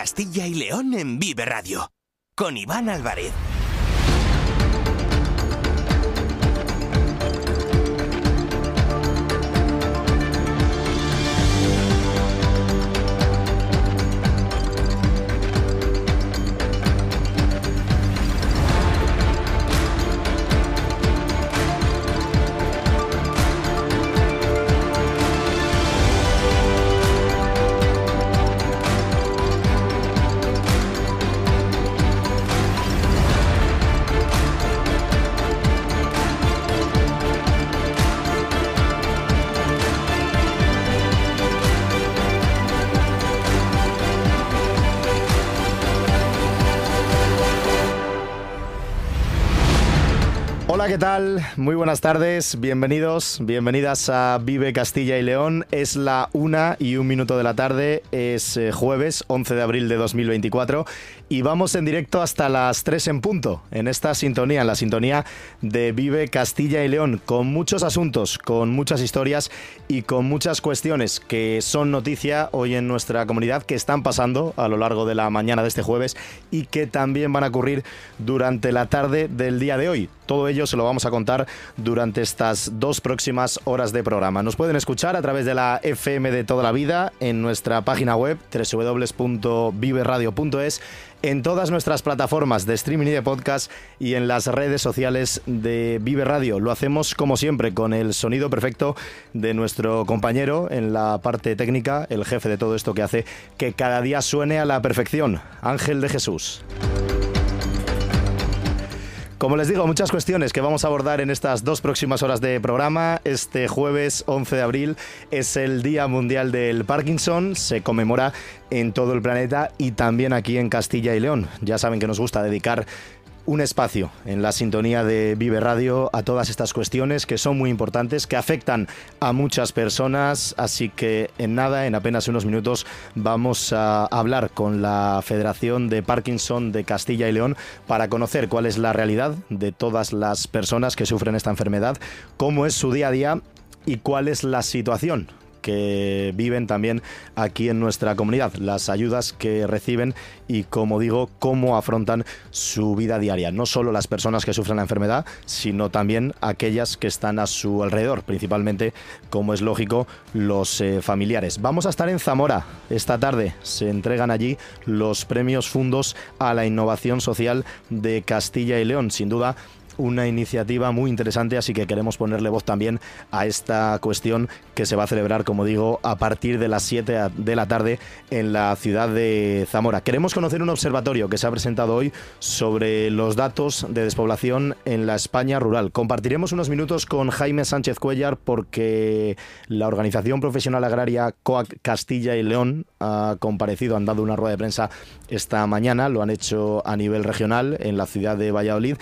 Castilla y León en Vive Radio. Con Iván Álvarez. ¿Qué tal? Muy buenas tardes, bienvenidos, bienvenidas a Vive Castilla y León. Es la una y un minuto de la tarde, es eh, jueves 11 de abril de 2024 y vamos en directo hasta las 3 en punto, en esta sintonía, en la sintonía de Vive Castilla y León, con muchos asuntos, con muchas historias y con muchas cuestiones que son noticia hoy en nuestra comunidad, que están pasando a lo largo de la mañana de este jueves y que también van a ocurrir durante la tarde del día de hoy. Todo ello se lo vamos a contar durante estas dos próximas horas de programa. Nos pueden escuchar a través de la FM de toda la vida en nuestra página web www.viveradio.es en todas nuestras plataformas de streaming y de podcast y en las redes sociales de Vive Radio. Lo hacemos como siempre con el sonido perfecto de nuestro compañero en la parte técnica, el jefe de todo esto que hace que cada día suene a la perfección, Ángel de Jesús. Como les digo, muchas cuestiones que vamos a abordar en estas dos próximas horas de programa. Este jueves 11 de abril es el Día Mundial del Parkinson. Se conmemora en todo el planeta y también aquí en Castilla y León. Ya saben que nos gusta dedicar un espacio en la sintonía de Vive Radio a todas estas cuestiones que son muy importantes, que afectan a muchas personas, así que en nada, en apenas unos minutos, vamos a hablar con la Federación de Parkinson de Castilla y León para conocer cuál es la realidad de todas las personas que sufren esta enfermedad, cómo es su día a día y cuál es la situación viven también aquí en nuestra comunidad, las ayudas que reciben y, como digo, cómo afrontan su vida diaria. No solo las personas que sufren la enfermedad, sino también aquellas que están a su alrededor, principalmente, como es lógico, los eh, familiares. Vamos a estar en Zamora esta tarde. Se entregan allí los premios fundos a la innovación social de Castilla y León. Sin duda, una iniciativa muy interesante, así que queremos ponerle voz también a esta cuestión que se va a celebrar, como digo, a partir de las 7 de la tarde en la ciudad de Zamora. Queremos conocer un observatorio que se ha presentado hoy sobre los datos de despoblación en la España rural. Compartiremos unos minutos con Jaime Sánchez Cuellar porque la organización profesional agraria COAC Castilla y León ha comparecido, han dado una rueda de prensa esta mañana, lo han hecho a nivel regional en la ciudad de Valladolid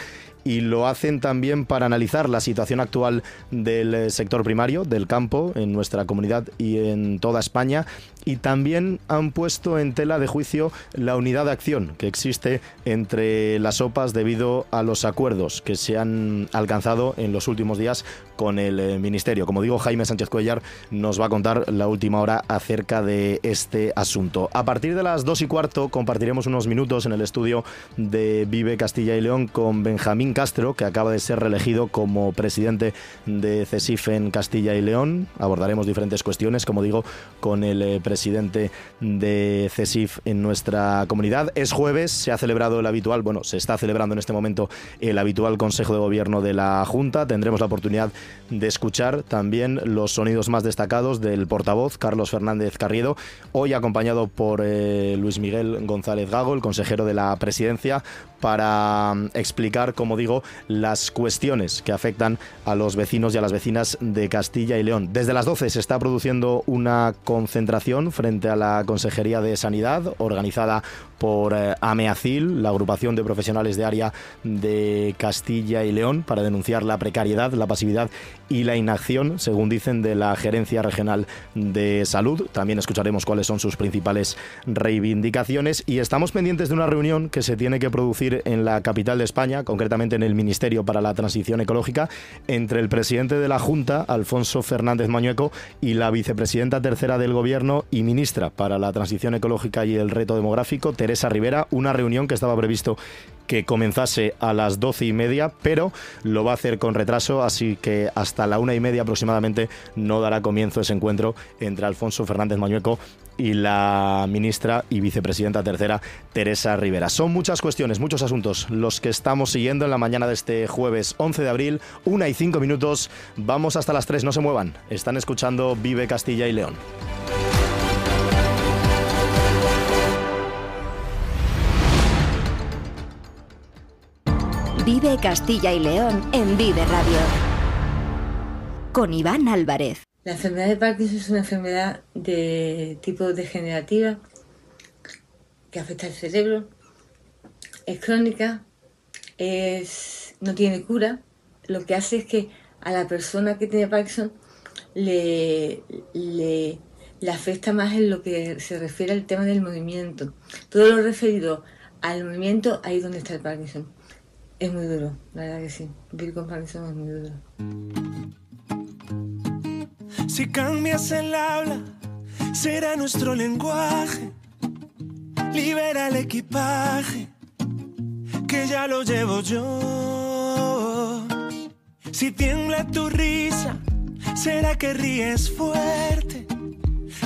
y lo hacen también para analizar la situación actual del eh, sector primario, del campo, en nuestra comunidad y en toda España. Y también han puesto en tela de juicio la unidad de acción que existe entre las OPAs debido a los acuerdos que se han alcanzado en los últimos días con el eh, Ministerio. Como digo, Jaime Sánchez Cuellar nos va a contar la última hora acerca de este asunto. A partir de las dos y cuarto compartiremos unos minutos en el estudio de Vive Castilla y León con Benjamín Castro, que acaba de ser reelegido como presidente de CESIF en Castilla y León. Abordaremos diferentes cuestiones, como digo, con el eh, presidente de CESIF en nuestra comunidad. Es jueves, se ha celebrado el habitual, bueno, se está celebrando en este momento el habitual Consejo de Gobierno de la Junta. Tendremos la oportunidad de escuchar también los sonidos más destacados del portavoz Carlos Fernández Carriedo, hoy acompañado por eh, Luis Miguel González Gago, el consejero de la presidencia, para mm, explicar, como digo, las cuestiones que afectan a los vecinos y a las vecinas de Castilla y León. Desde las 12 se está produciendo una concentración frente a la Consejería de Sanidad organizada por eh, AMEACIL, la agrupación de profesionales de área de Castilla y León, para denunciar la precariedad, la pasividad y la inacción, según dicen, de la Gerencia Regional de Salud. También escucharemos cuáles son sus principales reivindicaciones y estamos pendientes de una reunión que se tiene que producir en la capital de España, concretamente en el Ministerio para la Transición Ecológica, entre el presidente de la Junta, Alfonso Fernández Mañueco, y la vicepresidenta tercera del Gobierno y ministra para la Transición Ecológica y el Reto Demográfico, Teresa Rivera, una reunión que estaba previsto que comenzase a las doce y media, pero lo va a hacer con retraso, así que hasta la una y media aproximadamente no dará comienzo ese encuentro entre Alfonso Fernández Mañueco y la ministra y vicepresidenta tercera, Teresa Rivera. Son muchas cuestiones, muchos asuntos los que estamos siguiendo en la mañana de este jueves 11 de abril, una y cinco minutos. Vamos hasta las tres, no se muevan. Están escuchando Vive Castilla y León. Vive Castilla y León en Vive Radio. Con Iván Álvarez. La enfermedad de Parkinson es una enfermedad de tipo degenerativa que afecta al cerebro. Es crónica, es, no tiene cura. Lo que hace es que a la persona que tiene Parkinson le, le, le afecta más en lo que se refiere al tema del movimiento. Todo lo referido al movimiento, ahí es donde está el Parkinson. Es muy duro, la verdad que sí. Vivir con Parkinson es muy duro. Si cambias el habla, será nuestro lenguaje. Libera el equipaje, que ya lo llevo yo. Si tiembla tu risa, será que ríes fuerte.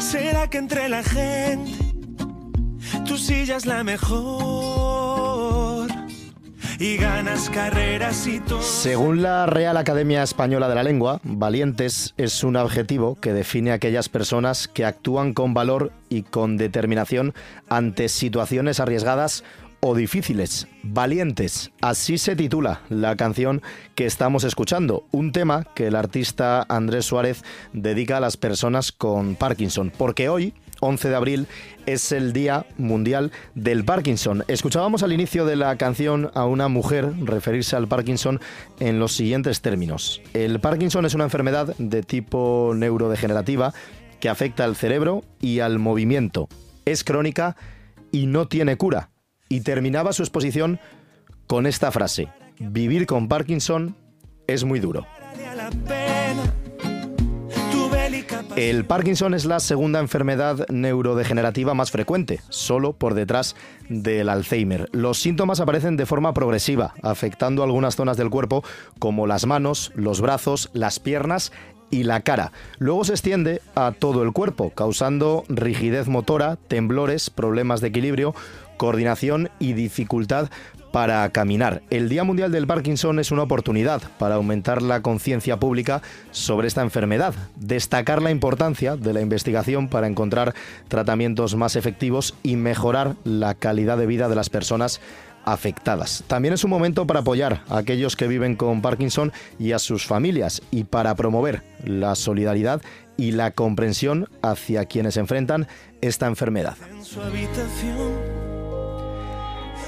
Será que entre la gente tu silla es la mejor y ganas carreras y todo. Según la Real Academia Española de la Lengua, valientes es un adjetivo que define a aquellas personas que actúan con valor y con determinación ante situaciones arriesgadas o difíciles. Valientes, así se titula la canción que estamos escuchando, un tema que el artista Andrés Suárez dedica a las personas con Parkinson, porque hoy 11 de abril es el Día Mundial del Parkinson. Escuchábamos al inicio de la canción a una mujer referirse al Parkinson en los siguientes términos. El Parkinson es una enfermedad de tipo neurodegenerativa que afecta al cerebro y al movimiento. Es crónica y no tiene cura. Y terminaba su exposición con esta frase. Vivir con Parkinson es muy duro. El Parkinson es la segunda enfermedad neurodegenerativa más frecuente, solo por detrás del Alzheimer. Los síntomas aparecen de forma progresiva, afectando algunas zonas del cuerpo como las manos, los brazos, las piernas y la cara. Luego se extiende a todo el cuerpo, causando rigidez motora, temblores, problemas de equilibrio, coordinación y dificultad para caminar. El Día Mundial del Parkinson es una oportunidad para aumentar la conciencia pública sobre esta enfermedad, destacar la importancia de la investigación para encontrar tratamientos más efectivos y mejorar la calidad de vida de las personas afectadas. También es un momento para apoyar a aquellos que viven con Parkinson y a sus familias y para promover la solidaridad y la comprensión hacia quienes enfrentan esta enfermedad.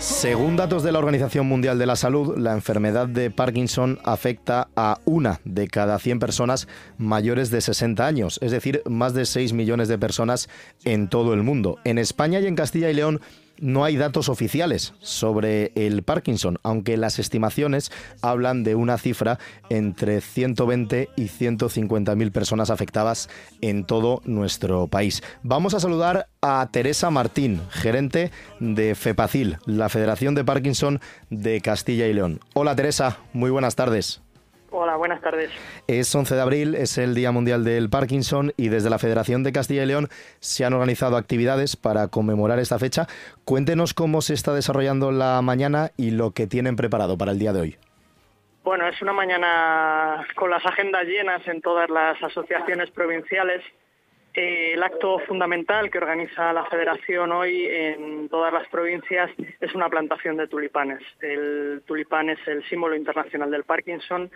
Según datos de la Organización Mundial de la Salud, la enfermedad de Parkinson afecta a una de cada 100 personas mayores de 60 años, es decir, más de 6 millones de personas en todo el mundo. En España y en Castilla y León no hay datos oficiales sobre el Parkinson, aunque las estimaciones hablan de una cifra entre 120 y 150 mil personas afectadas en todo nuestro país. Vamos a saludar a Teresa Martín, gerente de FEPACIL, la Federación de Parkinson de Castilla y León. Hola Teresa, muy buenas tardes. Hola, buenas tardes. Es 11 de abril, es el Día Mundial del Parkinson y desde la Federación de Castilla y León se han organizado actividades para conmemorar esta fecha. Cuéntenos cómo se está desarrollando la mañana y lo que tienen preparado para el día de hoy. Bueno, es una mañana con las agendas llenas en todas las asociaciones provinciales. Eh, el acto fundamental que organiza la Federación hoy en todas las provincias es una plantación de tulipanes. El tulipán es el símbolo internacional del Parkinson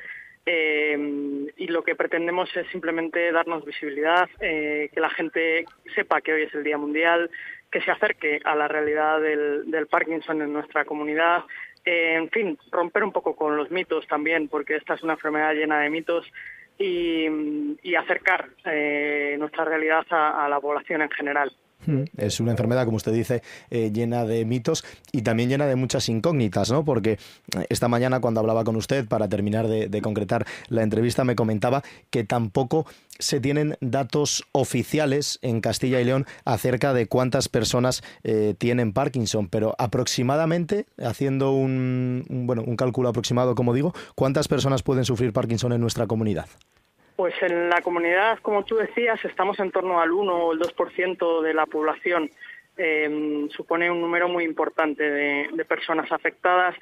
eh, y lo que pretendemos es simplemente darnos visibilidad, eh, que la gente sepa que hoy es el Día Mundial, que se acerque a la realidad del, Parkinson en nuestra comunidad, eh, en fin, romper un poco con los mitos también, porque esta es una enfermedad llena de mitos y, acercar nuestra realidad a la población en general. Es una enfermedad, como usted dice, eh, llena de mitos y también llena de muchas incógnitas, ¿no? Porque eh, esta mañana cuando hablaba con usted, para terminar de, concretar la entrevista, me comentaba que tampoco se tienen datos oficiales en Castilla y León acerca de cuántas personas eh, tienen Parkinson, pero aproximadamente, haciendo un, bueno, un cálculo aproximado, como digo, ¿cuántas personas pueden sufrir Parkinson en nuestra comunidad? Pues en la comunidad, como tú decías, estamos en torno al 1 o el 2% de la población. Eh, supone un número muy importante de, personas afectadas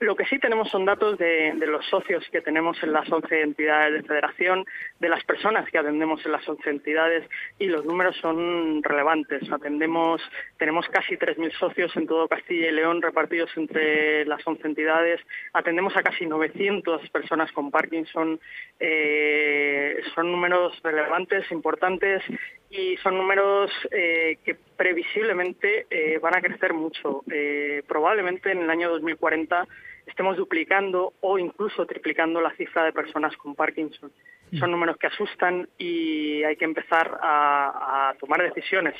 lo que sí tenemos son datos de, los socios que tenemos en las 11 entidades de federación, de las personas que atendemos en las 11 entidades y los números son relevantes. Atendemos, tenemos casi 3.000 socios en todo Castilla y León repartidos entre las 11 entidades. Atendemos a casi 900 personas con Parkinson. Eh, son números relevantes, importantes y son números eh, que previsiblemente eh, van a crecer mucho. probablemente en el año 2040 estemos duplicando o incluso triplicando la cifra de personas con Parkinson. Son mm. números que asustan y hay que empezar a, tomar decisiones.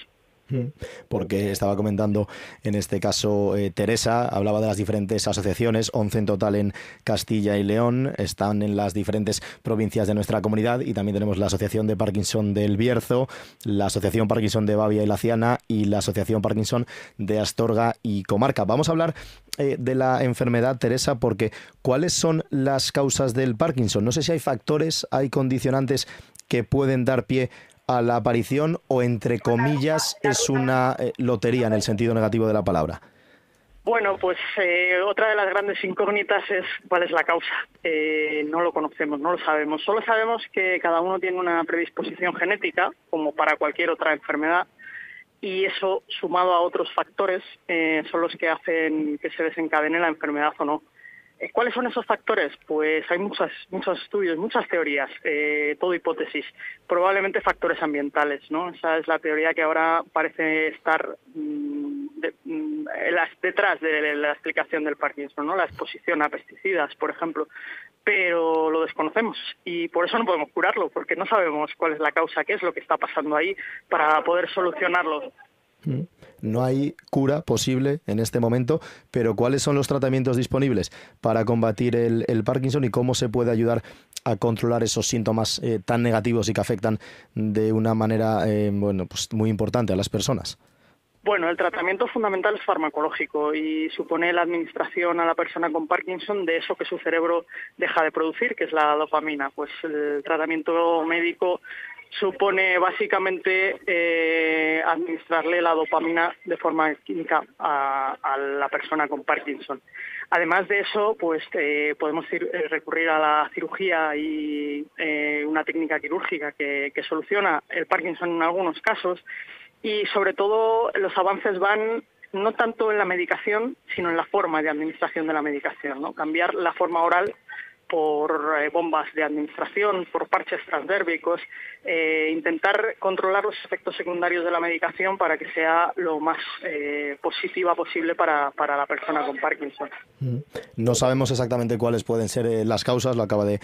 porque estaba comentando en este caso eh, Teresa, hablaba de las diferentes asociaciones, 11 en total en Castilla y León, están en las diferentes provincias de nuestra comunidad y también tenemos la Asociación de Parkinson del Bierzo, la Asociación Parkinson de Bavia y La Ciana y la Asociación Parkinson de Astorga y Comarca. Vamos a hablar eh, de la enfermedad, Teresa, porque ¿cuáles son las causas del Parkinson? No sé si hay factores, hay condicionantes que pueden dar pie a la aparición o, entre comillas, es una eh, lotería en el sentido negativo de la palabra. Bueno, pues eh, otra de las grandes incógnitas es cuál es la causa. no lo conocemos, no lo sabemos. Solo sabemos que cada uno tiene una predisposición genética, como para cualquier otra enfermedad, y eso, sumado a otros factores, eh, son los que hacen que se desencadene la enfermedad o no. Eh, ¿Cuáles son esos factores? Pues hay muchos, muchos estudios, muchas teorías, eh, todo hipótesis. Probablemente factores ambientales, ¿no? Esa es la teoría que ahora parece estar mm, mm, detrás de la explicación del Parkinson, ¿no? La exposición a pesticidas, por ejemplo pero lo desconocemos y por eso no podemos curarlo, porque no sabemos cuál es la causa, qué es lo que está pasando ahí para poder solucionarlo. No hay cura posible en este momento, pero ¿cuáles son los tratamientos disponibles para combatir el, Parkinson y cómo se puede ayudar a controlar esos síntomas eh, tan negativos y que afectan de una manera eh, bueno, pues muy importante a las personas? Bueno, el tratamiento fundamental es farmacológico y supone la administración a la persona con Parkinson de eso que su cerebro deja de producir, que es la dopamina. Pues el tratamiento médico supone básicamente eh, administrarle la dopamina de forma química a, la persona con Parkinson. Además de eso, pues eh, podemos eh, recurrir a la cirugía y una técnica quirúrgica que, que soluciona el Parkinson en algunos casos y sobre todo los avances van no tanto en la medicación, sino en la forma de administración de la medicación, ¿no? Cambiar la forma oral por eh, bombas de administración, por parches transdérmicos, eh, intentar controlar los efectos secundarios de la medicación para que sea lo más eh, positiva posible para, la persona con Parkinson. Mm. No sabemos exactamente cuáles pueden ser las causas, lo acaba de,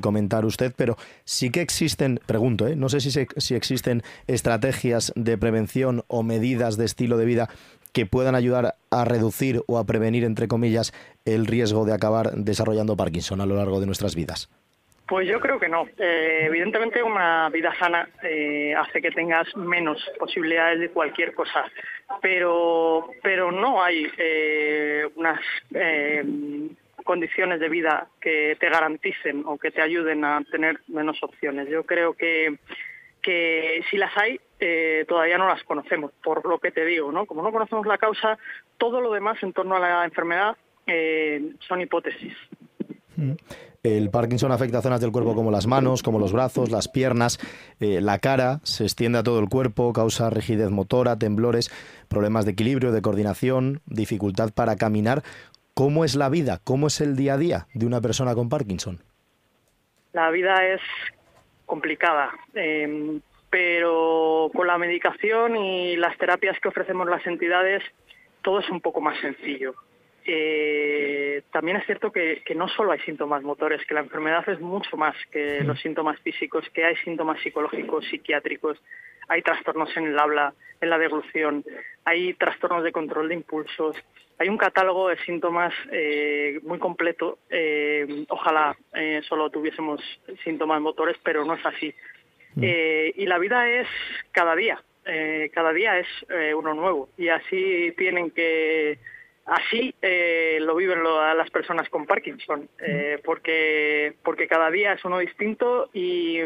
comentar usted, pero sí que existen, pregunto, no sé si, si existen estrategias de prevención o medidas de estilo de vida que puedan ayudar a reducir o a prevenir, entre comillas, el riesgo de acabar desarrollando Parkinson a lo largo de nuestras vidas? Pues yo creo que no. Eh, evidentemente una vida sana eh, hace que tengas menos posibilidades de cualquier cosa, pero, pero no hay eh, unas condiciones de vida que te garanticen o que te ayuden a tener menos opciones. Yo creo que que si las hay, eh, todavía no las conocemos, por lo que te digo, ¿no? Como no conocemos la causa, todo lo demás en torno a la enfermedad eh, son hipótesis. Mm. El Parkinson afecta a zonas del cuerpo como las manos, como los brazos, las piernas, eh, la cara, se extiende a todo el cuerpo, causa rigidez motora, temblores, problemas de equilibrio, de coordinación, dificultad para caminar. ¿Cómo es la vida? ¿Cómo es el día a día de una persona con Parkinson? La vida es complicada. Em, pero con la medicación y las terapias que ofrecemos las entidades, todo es un poco más sencillo. eh, también es cierto que, que, no solo hay síntomas motores, que la enfermedad es mucho más que los síntomas físicos, que hay síntomas psicológicos, psiquiátricos, hay trastornos en el habla, en la deglución, hay trastornos de control de impulsos, hay un catálogo de síntomas eh, muy completo. Eh, ojalá eh, solo tuviésemos síntomas motores, pero no es así. Mm. y la vida es cada día, cada día es uno nuevo y así tienen que así eh, lo viven lo, las personas con Parkinson, eh, porque, porque cada día es uno distinto y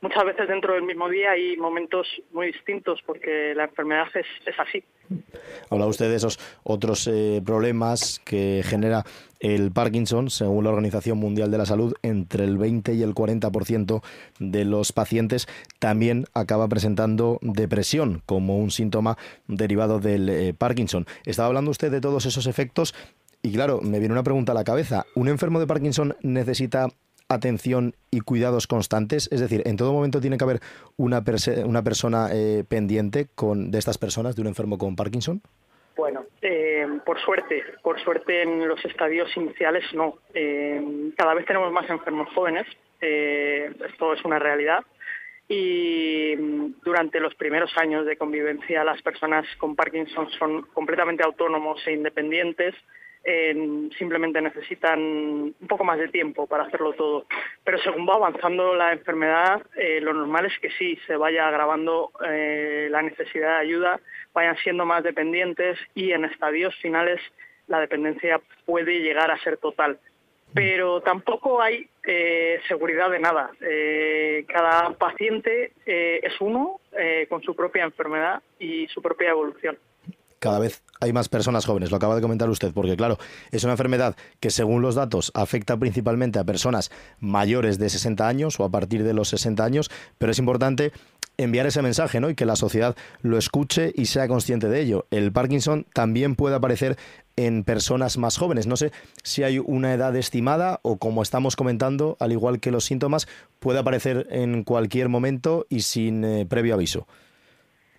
muchas veces dentro del mismo día hay momentos muy distintos porque la enfermedad es, es así. Habla usted de esos otros eh, problemas que genera el Parkinson, según la Organización Mundial de la Salud, entre el 20 y el 40% de los pacientes también acaba presentando depresión como un síntoma derivado del eh, Parkinson. Estaba hablando usted de todos esos efectos y claro, me viene una pregunta a la cabeza. ¿Un enfermo de Parkinson necesita atención y cuidados constantes? Es decir, ¿en todo momento tiene que haber una, una persona eh, pendiente con, de estas personas, de un enfermo con Parkinson? Bueno, eh, por suerte, por suerte en los estadios iniciales no. Eh, cada vez tenemos más enfermos jóvenes, esto es una realidad. Y durante los primeros años de convivencia las personas con Parkinson son completamente autónomos e independientes, simplemente necesitan un poco más de tiempo para hacerlo todo. Pero según va avanzando la enfermedad, eh, lo normal es que sí, se vaya agravando eh, la necesidad de ayuda, vayan siendo más dependientes y en estadios finales la dependencia puede llegar a ser total. Pero tampoco hay eh, seguridad de nada. cada paciente es uno con su propia enfermedad y su propia evolución cada vez hay más personas jóvenes, lo acaba de comentar usted, porque claro, es una enfermedad que según los datos afecta principalmente a personas mayores de 60 años o a partir de los 60 años, pero es importante enviar ese mensaje, ¿no? Y que la sociedad lo escuche y sea consciente de ello. El Parkinson también puede aparecer en personas más jóvenes. No sé si hay una edad estimada o como estamos comentando, al igual que los síntomas, puede aparecer en cualquier momento y sin eh, previo aviso.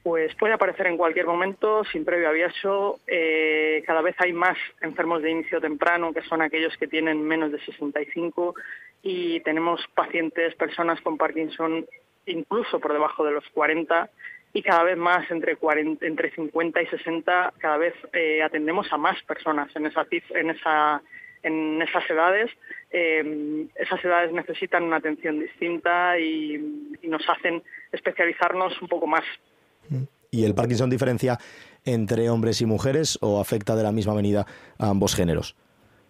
Pues puede aparecer en cualquier momento, sin previo aviso. Eh, cada vez hay más enfermos de inicio temprano, que son aquellos que tienen menos de 65, y tenemos pacientes, personas con Parkinson, incluso por debajo de los 40, y cada vez más entre, 40, entre 50 y 60, cada vez eh, atendemos a más personas en, esa, en, esa, en esas edades. Eh, esas edades necesitan una atención distinta y, y nos hacen especializarnos un poco más ¿Y el Parkinson diferencia entre hombres y mujeres o afecta de la misma manera a ambos géneros?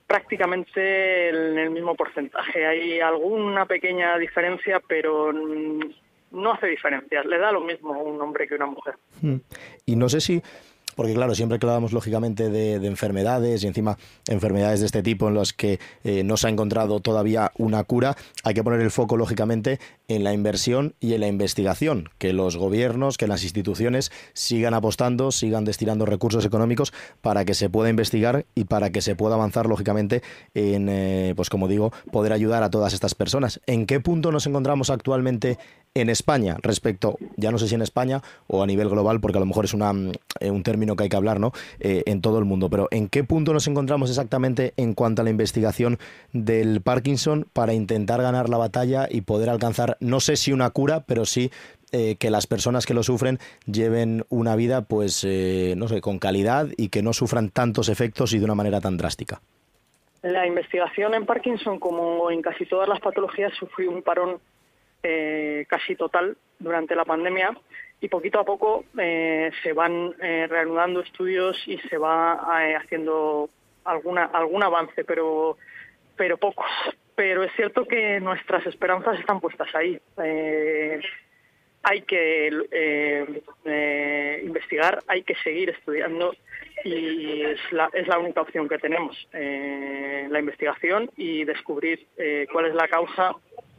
Prácticamente en el mismo porcentaje. Hay alguna pequeña diferencia, pero no hace diferencia. Le da lo mismo a un hombre que a una mujer. Hmm. Y no sé si porque claro, siempre que hablamos lógicamente de, enfermedades y encima enfermedades de este tipo en las que eh, no se ha encontrado todavía una cura, hay que poner el foco lógicamente en la inversión y en la investigación, que los gobiernos, que las instituciones sigan apostando, sigan destinando recursos económicos para que se pueda investigar y para que se pueda avanzar lógicamente en, eh, pues como digo, poder ayudar a todas estas personas. ¿En qué punto nos encontramos actualmente en España respecto, ya no sé si en España o a nivel global, porque a lo mejor es una, eh, un término que hay que hablar, ¿no? Eh, en todo el mundo, pero ¿en qué punto nos encontramos exactamente en cuanto a la investigación del Parkinson para intentar ganar la batalla y poder alcanzar, no sé si una cura, pero sí eh, que las personas que lo sufren lleven una vida, pues, no sé, con calidad y que no sufran tantos efectos y de una manera tan drástica? La investigación en Parkinson, como en casi todas las patologías, sufrió un parón eh, casi total durante la pandemia y poquito a poco eh, se van eh, reanudando estudios y se va haciendo alguna algún avance, pero pero pocos. Pero es cierto que nuestras esperanzas están puestas ahí. hay que investigar, hay que seguir estudiando y es la, es la única opción que tenemos, la investigación y descubrir cuál es la causa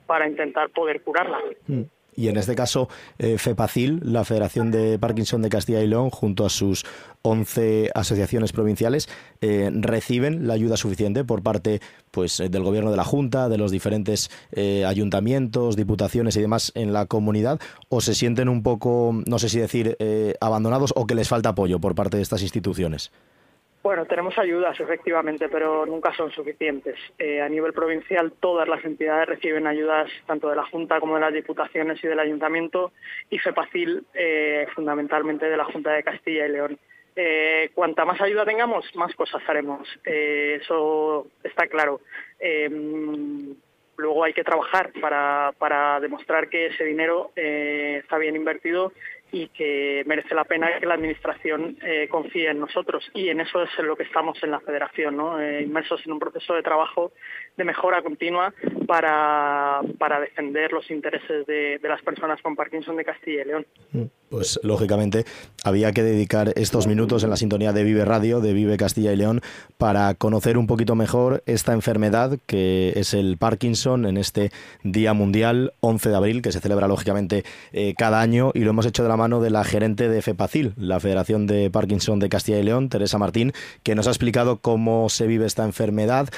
para intentar poder curarla. Mm. Y en este caso, eh, FEPACIL, la Federación de Parkinson de Castilla y León, junto a sus 11 asociaciones provinciales, eh, reciben la ayuda suficiente por parte pues, eh, del Gobierno de la Junta, de los diferentes ayuntamientos, diputaciones y demás en la comunidad, o se sienten un poco, no sé si decir, abandonados o que les falta apoyo por parte de estas instituciones. Bueno, tenemos ayudas, efectivamente, pero nunca son suficientes. Eh, a nivel provincial, todas las entidades reciben ayudas tanto de la Junta como de las Diputaciones y del Ayuntamiento y FEPACIL, eh, fundamentalmente de la Junta de Castilla y León. Eh, cuanta más ayuda tengamos, más cosas haremos. eso está claro. luego hay que trabajar para, para demostrar que ese dinero está bien invertido y que merece la pena que la Administración eh, confíe en nosotros. Y en eso es en lo que estamos en la Federación, ¿no? Eh, inmersos en un proceso de trabajo de mejora continua para, para defender los intereses de, de, las personas con Parkinson de Castilla y León. Mm, pues lógicamente había que dedicar estos minutos en la sintonía de Vive Radio, de Vive Castilla y León, para conocer un poquito mejor esta enfermedad que es el Parkinson en este Día Mundial 11 de abril, que se celebra lógicamente eh, cada año y lo hemos hecho de la mano de la gerente de FEPACIL, la Federación de Parkinson de Castilla y León, Teresa Martín, que nos ha explicado cómo se vive esta enfermedad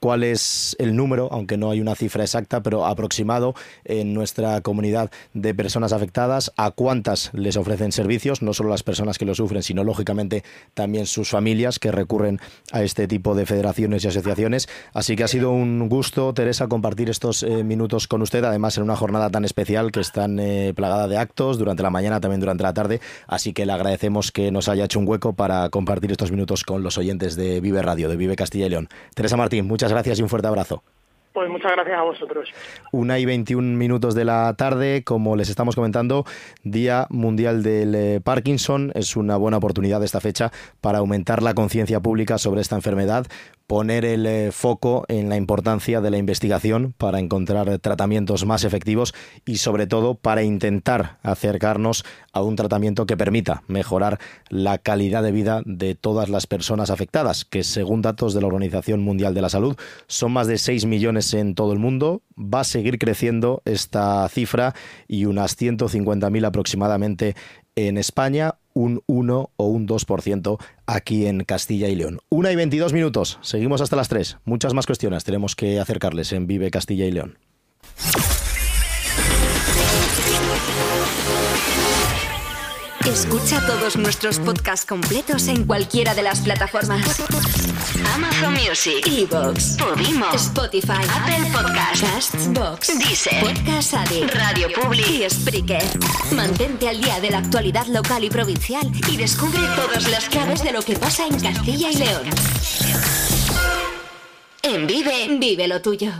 cuál es el número, aunque no hay una cifra exacta, pero aproximado en nuestra comunidad de personas afectadas, a cuántas les ofrecen servicios, no solo las personas que lo sufren, sino lógicamente también sus familias que recurren a este tipo de federaciones y asociaciones. Así que ha sido un gusto, Teresa, compartir estos eh, minutos con usted, además en una jornada tan especial que están eh, plagada de actos durante la mañana, también durante la tarde. Así que le agradecemos que nos haya hecho un hueco para compartir estos minutos con los oyentes de Vive Radio, de Vive Castilla y León. Teresa Martín, muchas gracias y un fuerte abrazo. Pues muchas gracias a vosotros. Una y 21 minutos de la tarde, como les estamos comentando, Día Mundial del eh, Parkinson. Es una buena oportunidad esta fecha para aumentar la conciencia pública sobre esta enfermedad, poner el eh, foco en la importancia de la investigación para encontrar tratamientos más efectivos y sobre todo para intentar acercarnos a un tratamiento que permita mejorar la calidad de vida de todas las personas afectadas, que según datos de la Organización Mundial de la Salud son más de 6 millones en todo el mundo. Va a seguir creciendo esta cifra y unas 150.000 aproximadamente en España, un 1 o un 2% aquí en Castilla y León. Una y 22 minutos, seguimos hasta las 3. Muchas más cuestiones tenemos que acercarles en Vive Castilla y León. Escucha todos nuestros podcasts completos en cualquiera de las plataformas. Amazon Music, Evox, Podimo, Spotify, Apple Podcasts, Castbox, Deezer, Podcast Addict, Radio Public y Spreaker. Mantente al día de la actualidad local y provincial y descubre todas las claves de lo que pasa en Castilla y León. En Vive, vive lo tuyo.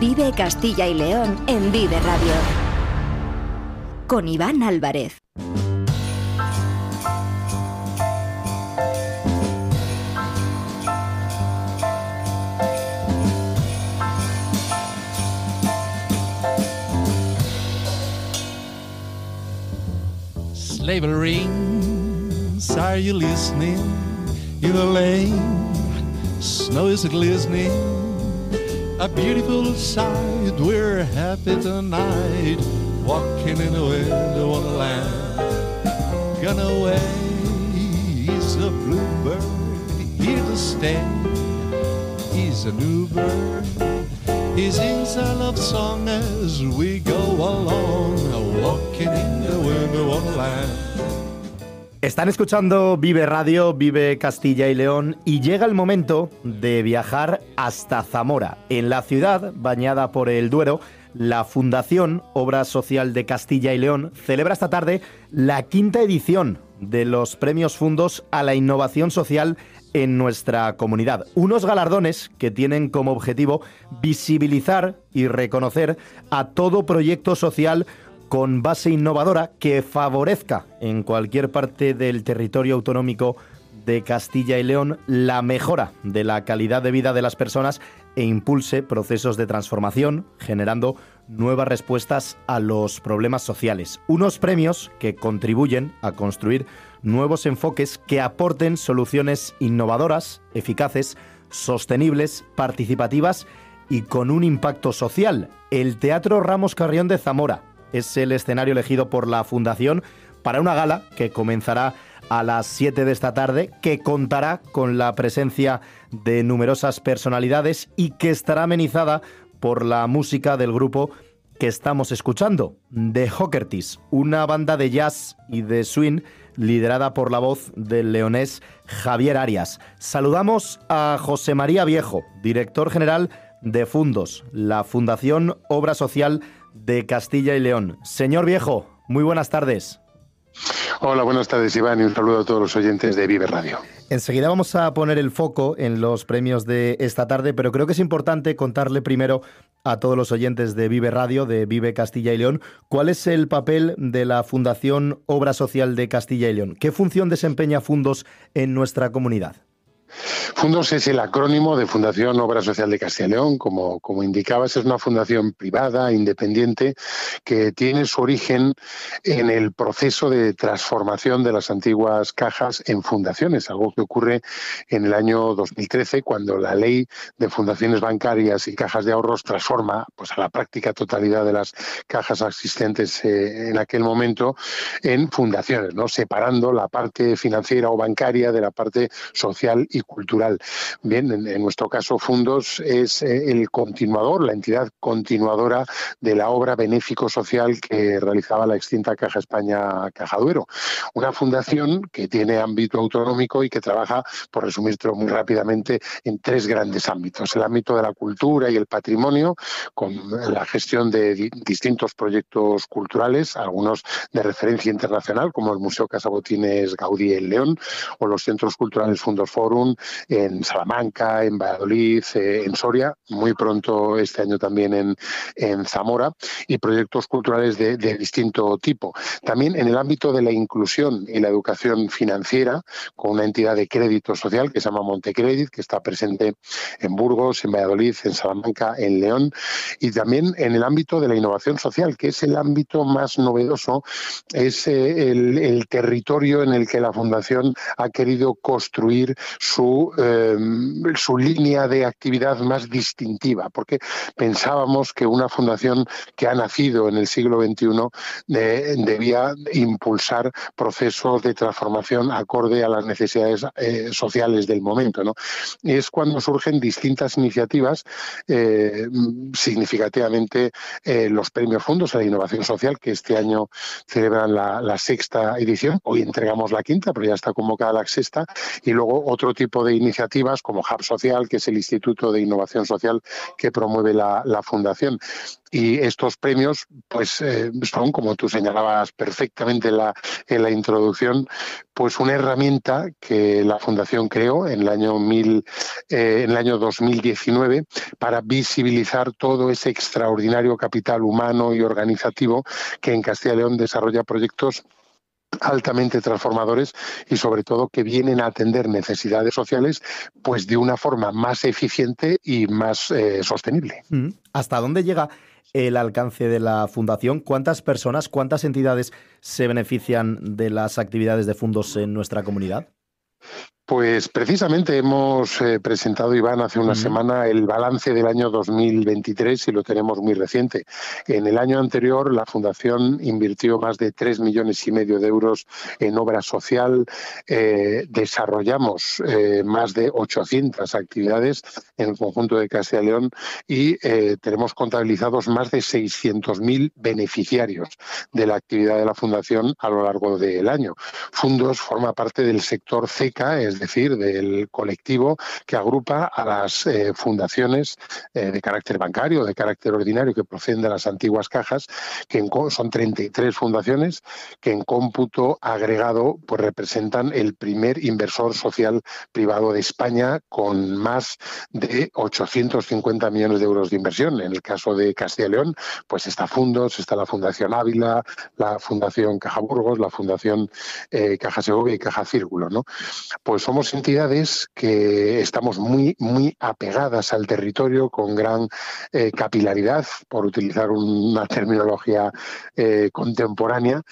Vive Castilla y León en Vive Radio. Con Iván Álvarez. Label rings, are you listening? In the lane, snow is glistening. A beautiful sight, we're happy tonight. Walking in a winter wonderland. Gone away is a bluebird, here to stay. He's a new bird. Están escuchando Vive Radio, Vive Castilla y León y llega el momento de viajar hasta Zamora. En la ciudad, bañada por el Duero, la Fundación Obra Social de Castilla y León celebra esta tarde la quinta edición de los premios fundos a la innovación social en nuestra comunidad. Unos galardones que tienen como objetivo visibilizar y reconocer a todo proyecto social con base innovadora que favorezca en cualquier parte del territorio autonómico de Castilla y León la mejora de la calidad de vida de las personas e impulse procesos de transformación, generando nuevas respuestas a los problemas sociales. Unos premios que contribuyen a construir nuevos enfoques que aporten soluciones innovadoras, eficaces, sostenibles, participativas y con un impacto social. El Teatro Ramos Carrión de Zamora es el escenario elegido por la Fundación para una gala que comenzará a las 7 de esta tarde, que contará con la presencia de numerosas personalidades y que estará amenizada por la música del grupo que estamos escuchando, The Hockertis, una banda de jazz y de swing liderada por la voz del leonés Javier Arias. Saludamos a José María Viejo, director general de Fundos, la Fundación Obra Social de Castilla y León. Señor Viejo, muy buenas tardes. Hola, buenas tardes Iván y un saludo a todos los oyentes de Vive Radio. Enseguida vamos a poner el foco en los premios de esta tarde, pero creo que es importante contarle primero a todos los oyentes de Vive Radio, de Vive Castilla y León, cuál es el papel de la Fundación Obra Social de Castilla y León. ¿Qué función desempeña Fundos en nuestra comunidad? Fundos es el acrónimo de Fundación Obra Social de Castilla y León, como, como indicabas, es una fundación privada, independiente, que tiene su origen en el proceso de transformación de las antiguas cajas en fundaciones, algo que ocurre en el año 2013, cuando la ley de fundaciones bancarias y cajas de ahorros transforma pues, a la práctica totalidad de las cajas existentes eh, en aquel momento en fundaciones, ¿no? separando la parte financiera o bancaria de la parte social y cultural. Bien, en, nuestro caso Fundos es eh, el continuador, la entidad continuadora de la obra benéfico-social que realizaba la extinta Caja España Cajaduero. Una fundación que tiene ámbito autonómico y que trabaja, por resumirlo muy rápidamente, en tres grandes ámbitos. El ámbito de la cultura y el patrimonio, con la gestión de distintos proyectos culturales, algunos de referencia internacional, como el Museo Casabotines Gaudí en León o los centros culturales Fundos Forum en Salamanca, en Valladolid, eh, en Soria, muy pronto este año también en, en Zamora, y proyectos culturales de, distinto tipo. También en el ámbito de la inclusión y la educación financiera, con una entidad de crédito social que se llama Montecredit, que está presente en Burgos, en Valladolid, en Salamanca, en León, y también en el ámbito de la innovación social, que es el ámbito más novedoso, es eh, el territorio en el que la Fundación ha querido construir su Em, su, línea de actividad más distintiva, porque pensábamos que una fundación que ha nacido en el siglo XXI debía impulsar procesos de transformación acorde a las necesidades eh, sociales del momento. ¿no? Y es cuando surgen distintas iniciativas, eh, significativamente eh, los premios fondos a la innovación social, que este año celebran la, la sexta edición, hoy entregamos la quinta, pero ya está convocada la sexta, y luego otro tipo de iniciativas como Hub Social, que es el Instituto de Innovación Social que promueve la, Fundación. Y estos premios, pues, eh, son, como tú señalabas perfectamente en la, en la introducción, pues una herramienta que la Fundación creó en el año mil, eh, en el año 2019 para visibilizar todo ese extraordinario capital humano y organizativo que en Castilla y León desarrolla proyectos altamente transformadores y sobre todo que vienen a atender necesidades sociales pues de una forma más eficiente y más eh, sostenible. Mm. ¿Hasta dónde llega el alcance de la fundación? ¿Cuántas personas, cuántas entidades se benefician de las actividades de fondos en nuestra comunidad? Pues precisamente hemos eh, presentado, Iván, hace una semana el balance del año 2023 y lo tenemos muy reciente. En el año anterior, la Fundación invirtió más de 3 millones y medio de euros en obra social. Eh, desarrollamos eh, más de 800 actividades en el conjunto de Castilla y León y tenemos contabilizados más de 600.000 beneficiarios de la actividad de la Fundación a lo largo del año. Fundos forma parte del sector CECA, es decir, del colectivo que agrupa a las eh, fundaciones eh, de carácter bancario, de carácter ordinario, que proceden de las antiguas cajas, que son 33 fundaciones que en cómputo agregado pues, representan el primer inversor social privado de España con más de 850 millones de euros de inversión. En el caso de Castilla y León, pues está Fundos, está la Fundación Ávila, la Fundación Caja Burgos, la Fundación eh, Caja Segovia y Caja Círculo. ¿no? Pues somos entidades que estamos muy, muy apegadas al territorio con gran eh, capilaridad, por utilizar una terminología eh, contemporánea,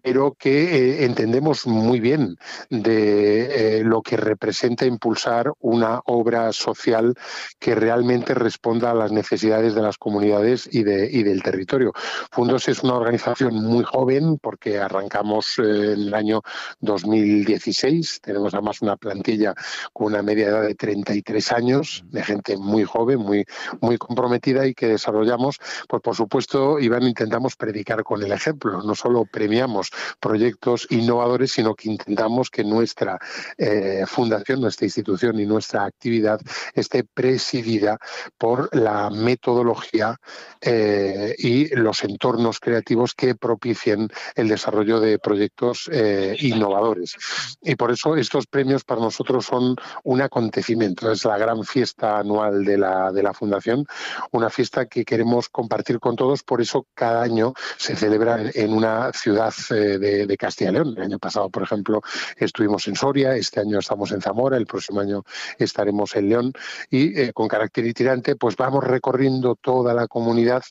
pero que eh, entendemos muy bien de lo que representa impulsar una obra social que realmente responda a las necesidades de las comunidades y, de, y del territorio. Fundos es una organización muy joven porque arrancamos en el año 2016, tenemos además una plantilla con una media edad de 33 años, de gente muy joven, muy, muy comprometida y que desarrollamos, pues por supuesto, Iván, intentamos predicar con el ejemplo. No solo premiamos proyectos innovadores, sino que intentamos que nuestra eh, fundación, nuestra institución y nuestra actividad esté presidida por la metodología eh, y los entornos creativos que propicien el desarrollo de proyectos eh, innovadores. Y por eso estos premios para nosotros son un acontecimiento, es la gran fiesta anual de la, de la Fundación, una fiesta que queremos compartir con todos, por eso cada año se celebra en una ciudad eh, de, Castilla y León. El año pasado, por ejemplo, estuvimos en Soria, este año estamos en Zamora, el próximo año estaremos en León. Y con carácter itinerante pues vamos recorriendo toda la comunidad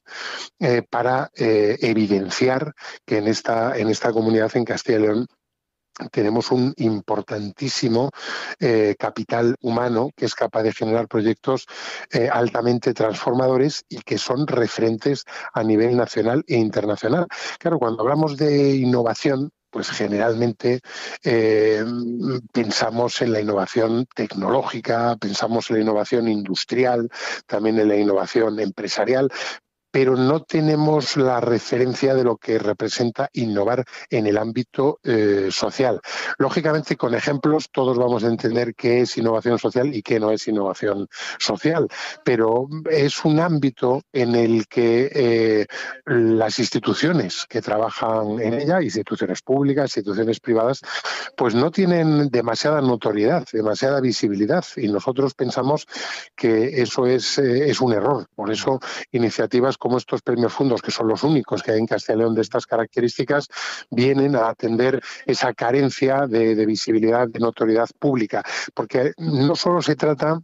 eh, para eh, evidenciar que en esta, en esta comunidad en Castilla y León tenemos un importantísimo eh, capital humano que es capaz de generar proyectos altamente transformadores y que son referentes a nivel nacional e internacional. Claro, cuando hablamos de innovación, pues generalmente pensamos en la innovación tecnológica, pensamos en la innovación industrial, también en la innovación empresarial, pero no tenemos la referencia de lo que representa innovar en el ámbito eh, social. Lógicamente, con ejemplos todos vamos a entender qué es innovación social y qué no es innovación social, pero es un ámbito en el que eh, las instituciones que trabajan en ella, instituciones públicas, instituciones privadas, pues no tienen demasiada notoriedad, demasiada visibilidad y nosotros pensamos que eso es, eh, es un error. Por eso, iniciativas como estos premios fundos, que son los únicos que hay en Castilla y León de estas características, vienen a atender esa carencia de, de visibilidad, de notoriedad pública. Porque no solo se trata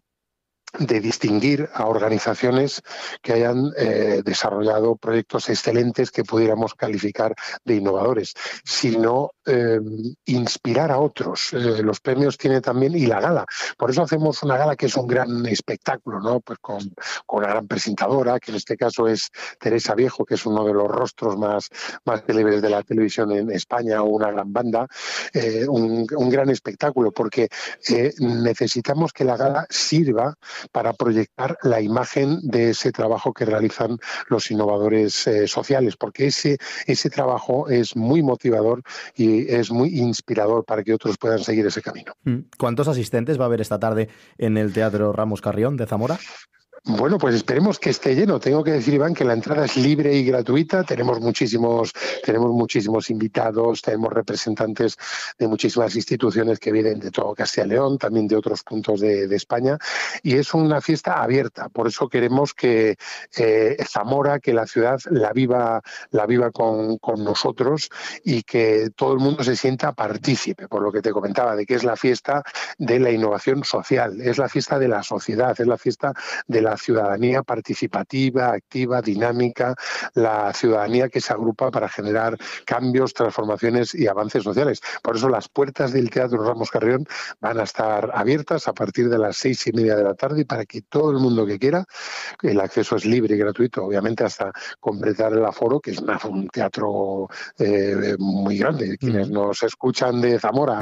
de distinguir a organizaciones que hayan eh, desarrollado proyectos excelentes que pudiéramos calificar de innovadores, sino eh, inspirar a otros. Eh, los premios tiene también y la gala. Por eso hacemos una gala que es un gran espectáculo, ¿no? Pues con, una gran presentadora, que en este caso es Teresa Viejo, que es uno de los rostros más, más célebres de la televisión en España, o una gran banda, un, un, gran espectáculo, porque necesitamos que la gala sirva para proyectar la imagen de ese trabajo que realizan los innovadores eh, sociales, porque ese, ese trabajo es muy motivador y es muy inspirador para que otros puedan seguir ese camino. Mm. ¿Cuántos asistentes va a haber esta tarde en el Teatro Ramos Carrión de Zamora? Bueno, pues esperemos que esté lleno. Tengo que decir, Iván, que la entrada es libre y gratuita. Tenemos muchísimos, tenemos muchísimos invitados, tenemos representantes de muchísimas instituciones que vienen de todo Castilla y León, también de otros puntos de, España. Y es una fiesta abierta. Por eso queremos que eh, Zamora, que la ciudad la viva, la viva con, con nosotros y que todo el mundo se sienta partícipe, por lo que te comentaba, de que es la fiesta de la innovación social, es la fiesta de la sociedad, es la fiesta de la ciudadanía participativa, activa, dinámica, la ciudadanía que se agrupa para generar cambios, transformaciones y avances sociales. Por eso las puertas del Teatro Ramos Carrión van a estar abiertas a partir de las seis y media de la tarde para que todo el mundo que quiera, el acceso es libre y gratuito, obviamente hasta completar el aforo, que es un teatro eh, muy grande. Quienes nos escuchan de Zamora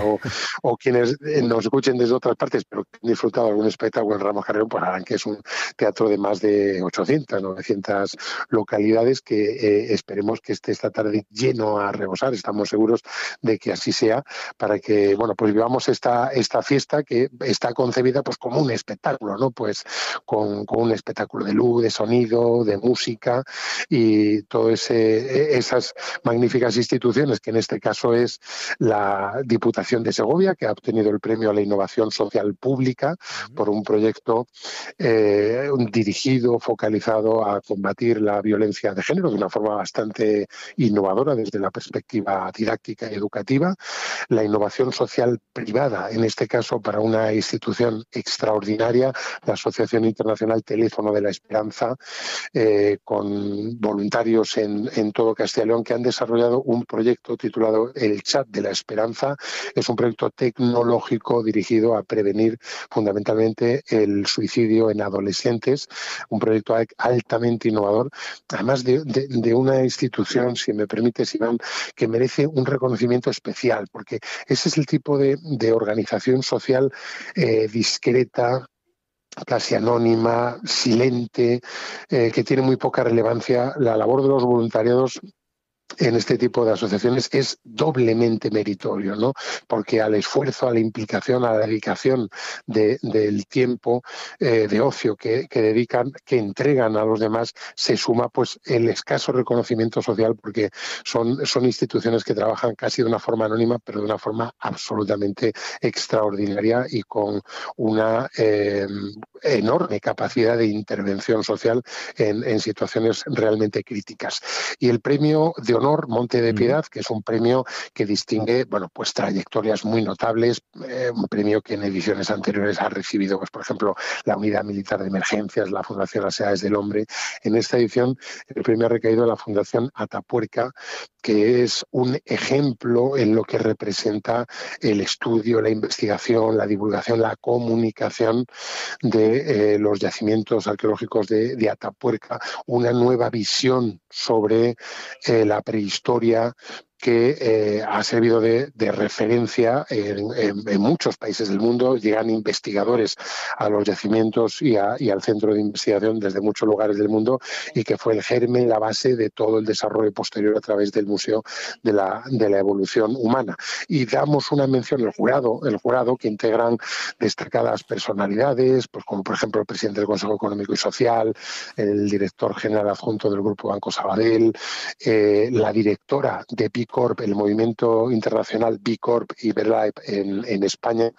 o, quienes eh, nos escuchen desde otras partes, pero han disfrutado algún espectáculo en Ramos Carrión, pues harán que es un teatro de más de 800, 900 localidades que eh, esperemos que esté esta tarde lleno a rebosar. Estamos seguros de que así sea para que, bueno, pues vivamos esta, esta fiesta que está concebida pues como un espectáculo, ¿no? Pues con, un espectáculo de luz, de sonido, de música y todas e, esas magníficas instituciones que en este caso es la Diputación de Segovia, que ha obtenido el premio a la innovación social pública por un proyecto eh, dirigido, focalizado a combatir la violencia de género de una forma bastante innovadora desde la perspectiva didáctica y educativa. La innovación social privada, en este caso para una institución extraordinaria, la Asociación Internacional Teléfono de la Esperanza, eh, con voluntarios en, en todo Castilla y León que han desarrollado un proyecto titulado El Chat de la Esperanza. Es un proyecto tecnológico dirigido a prevenir fundamentalmente el suicidio en adolescentes un proyecto altamente innovador, además de, una institución, si me permite, Iván, que merece un reconocimiento especial, porque ese es el tipo de, organización social eh, discreta, casi anónima, silente, eh, que tiene muy poca relevancia. La labor de los voluntariados en este tipo de asociaciones es doblemente meritorio, ¿no? Porque al esfuerzo, a la implicación, a la dedicación del tiempo eh, de ocio que, dedican, que entregan a los demás, se suma pues el escaso reconocimiento social porque son, son instituciones que trabajan casi de una forma anónima, pero de una forma absolutamente extraordinaria y con una eh, enorme capacidad de intervención social en, en situaciones realmente críticas. Y el premio de honor Monte de Piedad, que es un premio que distingue, bueno, pues trayectorias muy notables, eh, un premio que en ediciones anteriores ha recibido, pues por ejemplo, la Unidad Militar de Emergencias, la Fundación Las Edades del Hombre. En esta edición el premio ha recaído a la Fundación Atapuerca, que es un ejemplo en lo que representa el estudio, la investigación, la divulgación, la comunicación de eh, los yacimientos arqueológicos de, Atapuerca, una nueva visión sobre eh, la prehistoria que eh, ha servido de, referencia en, muchos países del mundo. Llegan investigadores a los yacimientos y, al centro de investigación desde muchos lugares del mundo y que fue el germen, la base de todo el desarrollo posterior a través del Museo de la, de la Evolución Humana. Y damos una mención al jurado, el jurado que integran destacadas personalidades, pues como por ejemplo el presidente del Consejo Económico y Social, el director general adjunto del Grupo Banco Sabadell, eh, la directora de PIC Corp, el movimiento internacional B Corp y Verlife en, en España,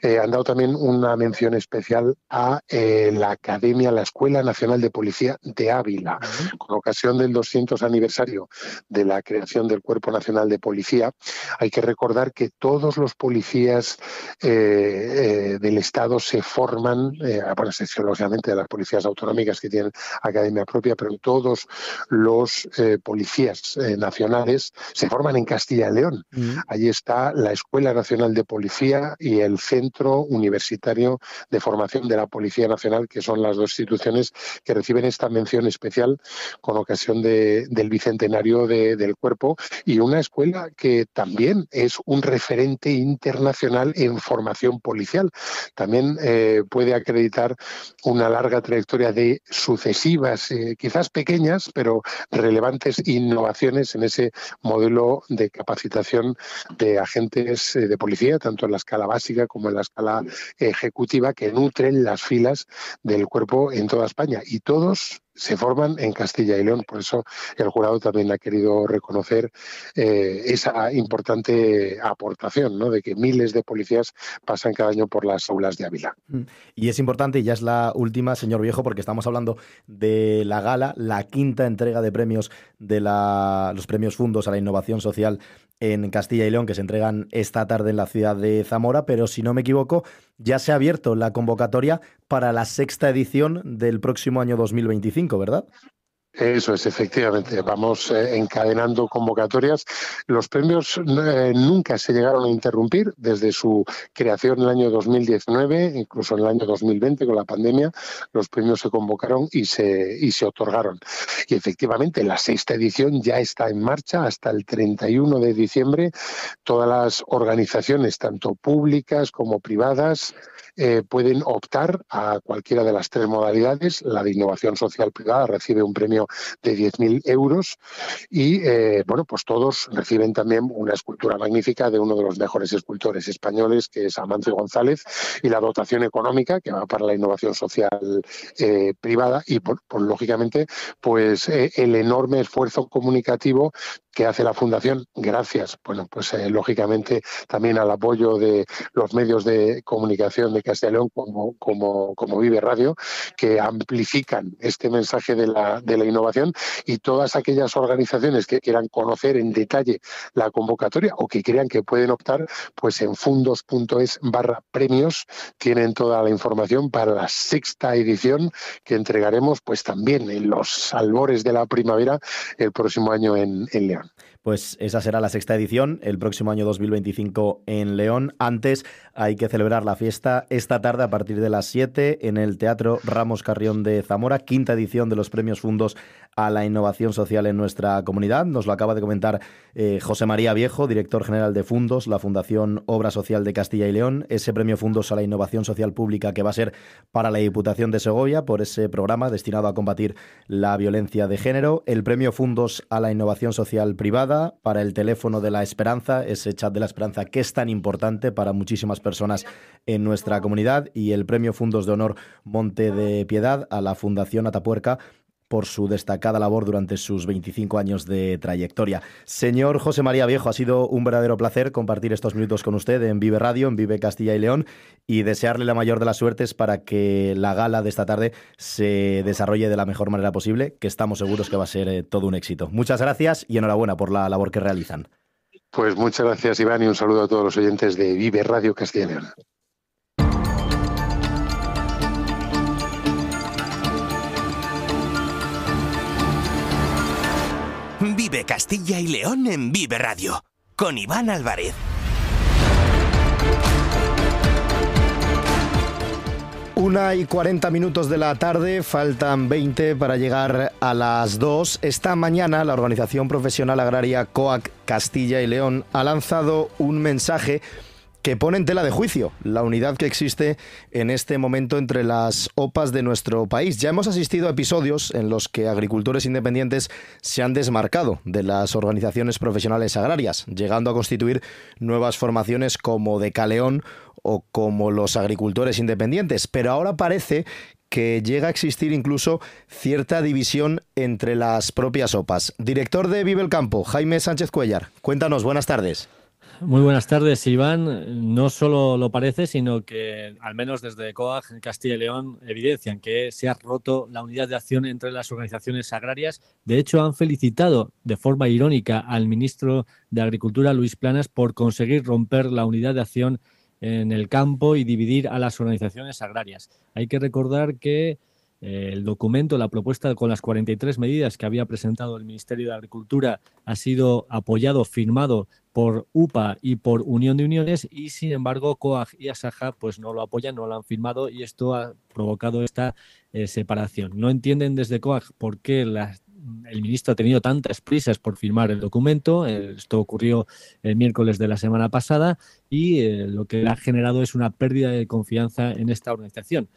eh, han dado también una mención especial a eh, la Academia, la Escuela Nacional de Policía de Ávila, con ocasión del 200 aniversario de la creación del Cuerpo Nacional de Policía. Hay que recordar que todos los policías eh, del Estado se forman, bueno, excepción lógicamente de las policías autonómicas que tienen academia propia, pero todos los policías nacionales se forman en Castilla y León. Mm. Allí está la Escuela Nacional de Policía y el Centro Universitario de Formación de la Policía Nacional, que son las dos instituciones que reciben esta mención especial con ocasión del bicentenario del cuerpo y una escuela que también es un referente internacional en formación policial. También eh, puede acreditar una larga trayectoria de sucesivas, eh, quizás pequeñas, pero relevantes innovaciones en ese modelo de capacitación de agentes eh, de policía, tanto en la escala básica como en la escala ejecutiva, que nutren las filas del cuerpo en toda España. Y todos se forman en Castilla y León. Por eso el jurado también ha querido reconocer eh, esa importante aportación, ¿no? de que miles de policías pasan cada año por las aulas de Ávila. Mm. Y es importante, y ya es la última, señor Viejo, porque estamos hablando de la gala, la quinta entrega de premios de los premios Fundos a la Innovación Social en Castilla y León que se entregan esta tarde en la ciudad de Zamora, pero si no me equivoco, ya se ha abierto la convocatoria para la sexta edición del próximo año 2025, ¿verdad? Eso es, efectivamente. Vamos eh, encadenando convocatorias. Los premios eh, nunca se llegaron a interrumpir desde su creación en el año 2019, incluso en el año 2020 con la pandemia. Los premios se convocaron y se, y se otorgaron. Y efectivamente, la sexta edición ya está en marcha hasta el 31 de diciembre. Todas las organizaciones, tanto públicas como privadas, eh, pueden optar a cualquiera de las tres modalidades. La de innovación social privada recibe un premio de 10.000 euros y, eh, bueno, pues todos reciben también una escultura magnífica de uno de los mejores escultores españoles, que es Amancio González, y la dotación económica que va para la innovación social eh, privada y, por, lógicamente, pues el enorme esfuerzo comunicativo que hace la Fundación, gracias, bueno, pues lógicamente también al apoyo de los medios de comunicación León como, como, como Vive Radio, que amplifican este mensaje de la, de la innovación y todas aquellas organizaciones que quieran conocer en detalle la convocatoria o que crean que pueden optar, pues en fundos.es barra premios tienen toda la información para la sexta edición que entregaremos pues también en los albores de la primavera el próximo año en, en León. Pues esa será la sexta edición, el próximo año 2025 en León. Antes hay que celebrar la fiesta esta tarde a partir de las 7 en el Teatro Ramos Carrión de Zamora, quinta edición de los premios Fundos a la innovación social en nuestra comunidad. Nos lo acaba de comentar eh, José María Viejo, director general de Fundos, la Fundación Obra Social de Castilla y León. Ese premio Fundos a la innovación social pública que va a ser para la Diputación de Segovia por ese programa destinado a combatir la violencia de género. El premio Fundos a la innovación social privada para el teléfono de la esperanza, ese chat de la esperanza que es tan importante para muchísimas personas en nuestra comunidad. Y el premio Fundos de Honor Monte de Piedad a la Fundación Atapuerca por su destacada labor durante sus 25 años de trayectoria. Señor José María Viejo, ha sido un verdadero placer compartir estos minutos con usted en Vive Radio, en Vive Castilla y León, y desearle la mayor de las suertes para que la gala de esta tarde se desarrolle de la mejor manera posible, que estamos seguros que va a ser eh, todo un éxito. Muchas gracias y enhorabuena por la labor que realizan. Pues muchas gracias, Iván, y un saludo a todos los oyentes de Vive Radio Castilla y León. Castilla y León en Vive Radio, con Iván Álvarez. Una y 40 minutos de la tarde, faltan 20 para llegar a las 2. Esta mañana la organización profesional agraria COAC Castilla y León ha lanzado un mensaje que pone en tela de juicio la unidad que existe en este momento entre las OPAs de nuestro país. Ya hemos asistido a episodios en los que agricultores independientes se han desmarcado de las organizaciones profesionales agrarias, llegando a constituir nuevas formaciones como de Caleón o como los agricultores independientes. Pero ahora parece que llega a existir incluso cierta división entre las propias OPAs. Director de Vive el Campo, Jaime Sánchez Cuellar. Cuéntanos, buenas tardes. Muy buenas tardes, Iván. No solo lo parece, sino que al menos desde COAG, Castilla y León, evidencian que se ha roto la unidad de acción entre las organizaciones agrarias. De hecho, han felicitado de forma irónica al ministro de Agricultura, Luis Planas, por conseguir romper la unidad de acción en el campo y dividir a las organizaciones agrarias. Hay que recordar que el documento, la propuesta con las 43 medidas que había presentado el Ministerio de Agricultura ha sido apoyado, firmado por UPA y por Unión de Uniones y sin embargo COAG y Asaja pues no lo apoyan, no lo han firmado y esto ha provocado esta eh, separación. No entienden desde COAG por qué el ministro ha tenido tantas prisas por firmar el documento. Esto ocurrió el miércoles de la semana pasada y eh, lo que ha generado es una pérdida de confianza en esta organización.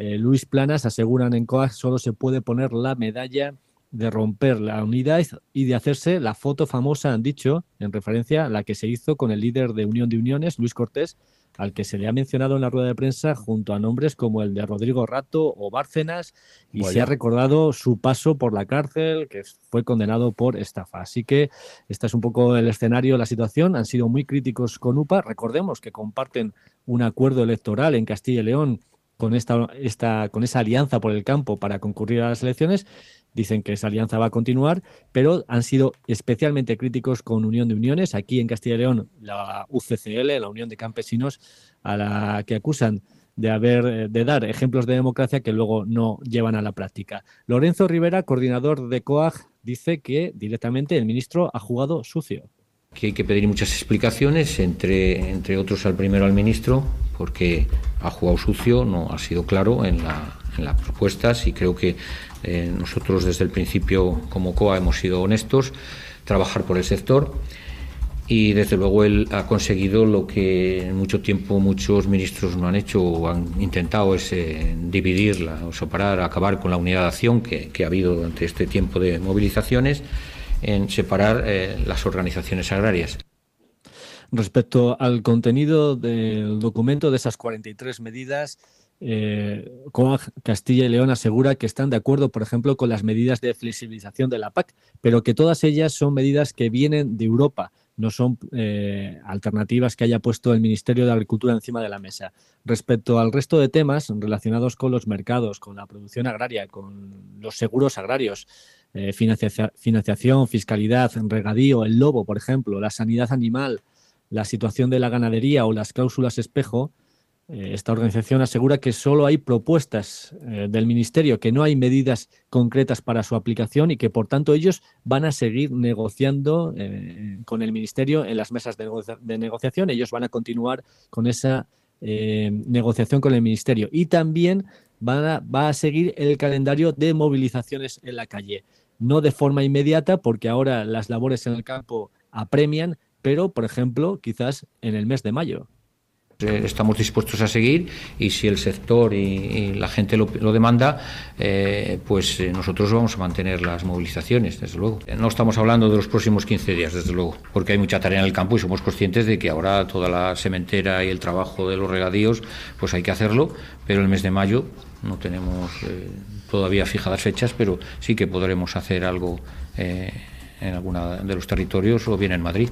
Eh, Luis Planas aseguran en COAG solo se puede poner la medalla de romper la unidad y de hacerse la foto famosa, han dicho, en referencia a la que se hizo con el líder de Unión de Uniones, Luis Cortés, al que se le ha mencionado en la rueda de prensa junto a nombres como el de Rodrigo Rato o Bárcenas, y se ha recordado su paso por la cárcel, que fue condenado por estafa. Así que este es un poco el escenario, la situación. Han sido muy críticos con UPA. Recordemos que comparten un acuerdo electoral en Castilla y León con, esta, esta, con esa alianza por el campo para concurrir a las elecciones. Dicen que esa alianza va a continuar, pero han sido especialmente críticos con Unión de Uniones. Aquí en Castilla y León, la UCCL, la Unión de Campesinos, a la que acusan de haber de dar ejemplos de democracia que luego no llevan a la práctica. Lorenzo Rivera, coordinador de COAG, dice que directamente el ministro ha jugado sucio que hay que pedir muchas explicaciones, entre, entre otros al primero al ministro, porque ha jugado sucio, no ha sido claro en, la, en las propuestas y creo que eh, nosotros desde el principio como COA hemos sido honestos, trabajar por el sector y desde luego él ha conseguido lo que en mucho tiempo muchos ministros no han hecho o han intentado es eh, dividirla o separar, acabar con la unidad de acción que ha habido durante este tiempo de movilizaciones en separar eh, las organizaciones agrarias. Respecto al contenido del documento de esas 43 medidas, eh, Castilla y León asegura que están de acuerdo, por ejemplo, con las medidas de flexibilización de la PAC, pero que todas ellas son medidas que vienen de Europa, no son eh, alternativas que haya puesto el Ministerio de Agricultura encima de la mesa. Respecto al resto de temas relacionados con los mercados, con la producción agraria, con los seguros agrarios, eh, financiación, fiscalidad, regadío, el lobo, por ejemplo, la sanidad animal, la situación de la ganadería o las cláusulas espejo, eh, esta organización asegura que solo hay propuestas eh, del Ministerio, que no hay medidas concretas para su aplicación y que, por tanto, ellos van a seguir negociando con el Ministerio en las mesas de, negociación. Ellos van a continuar con esa negociación con el Ministerio y también va a seguir el calendario de movilizaciones en la calle. No de forma inmediata, porque ahora las labores en el campo apremian, pero, por ejemplo, quizás en el mes de mayo. Eh, estamos dispuestos a seguir y si el sector y, la gente lo, demanda, eh, pues eh, nosotros vamos a mantener las movilizaciones, desde luego. No estamos hablando de los próximos 15 días, desde luego, porque hay mucha tarea en el campo y somos conscientes de que ahora toda la sementera y el trabajo de los regadíos, pues hay que hacerlo, pero el mes de mayo no tenemos todavía fijadas fechas, pero sí que podremos hacer algo en alguna de los territorios o bien en Madrid.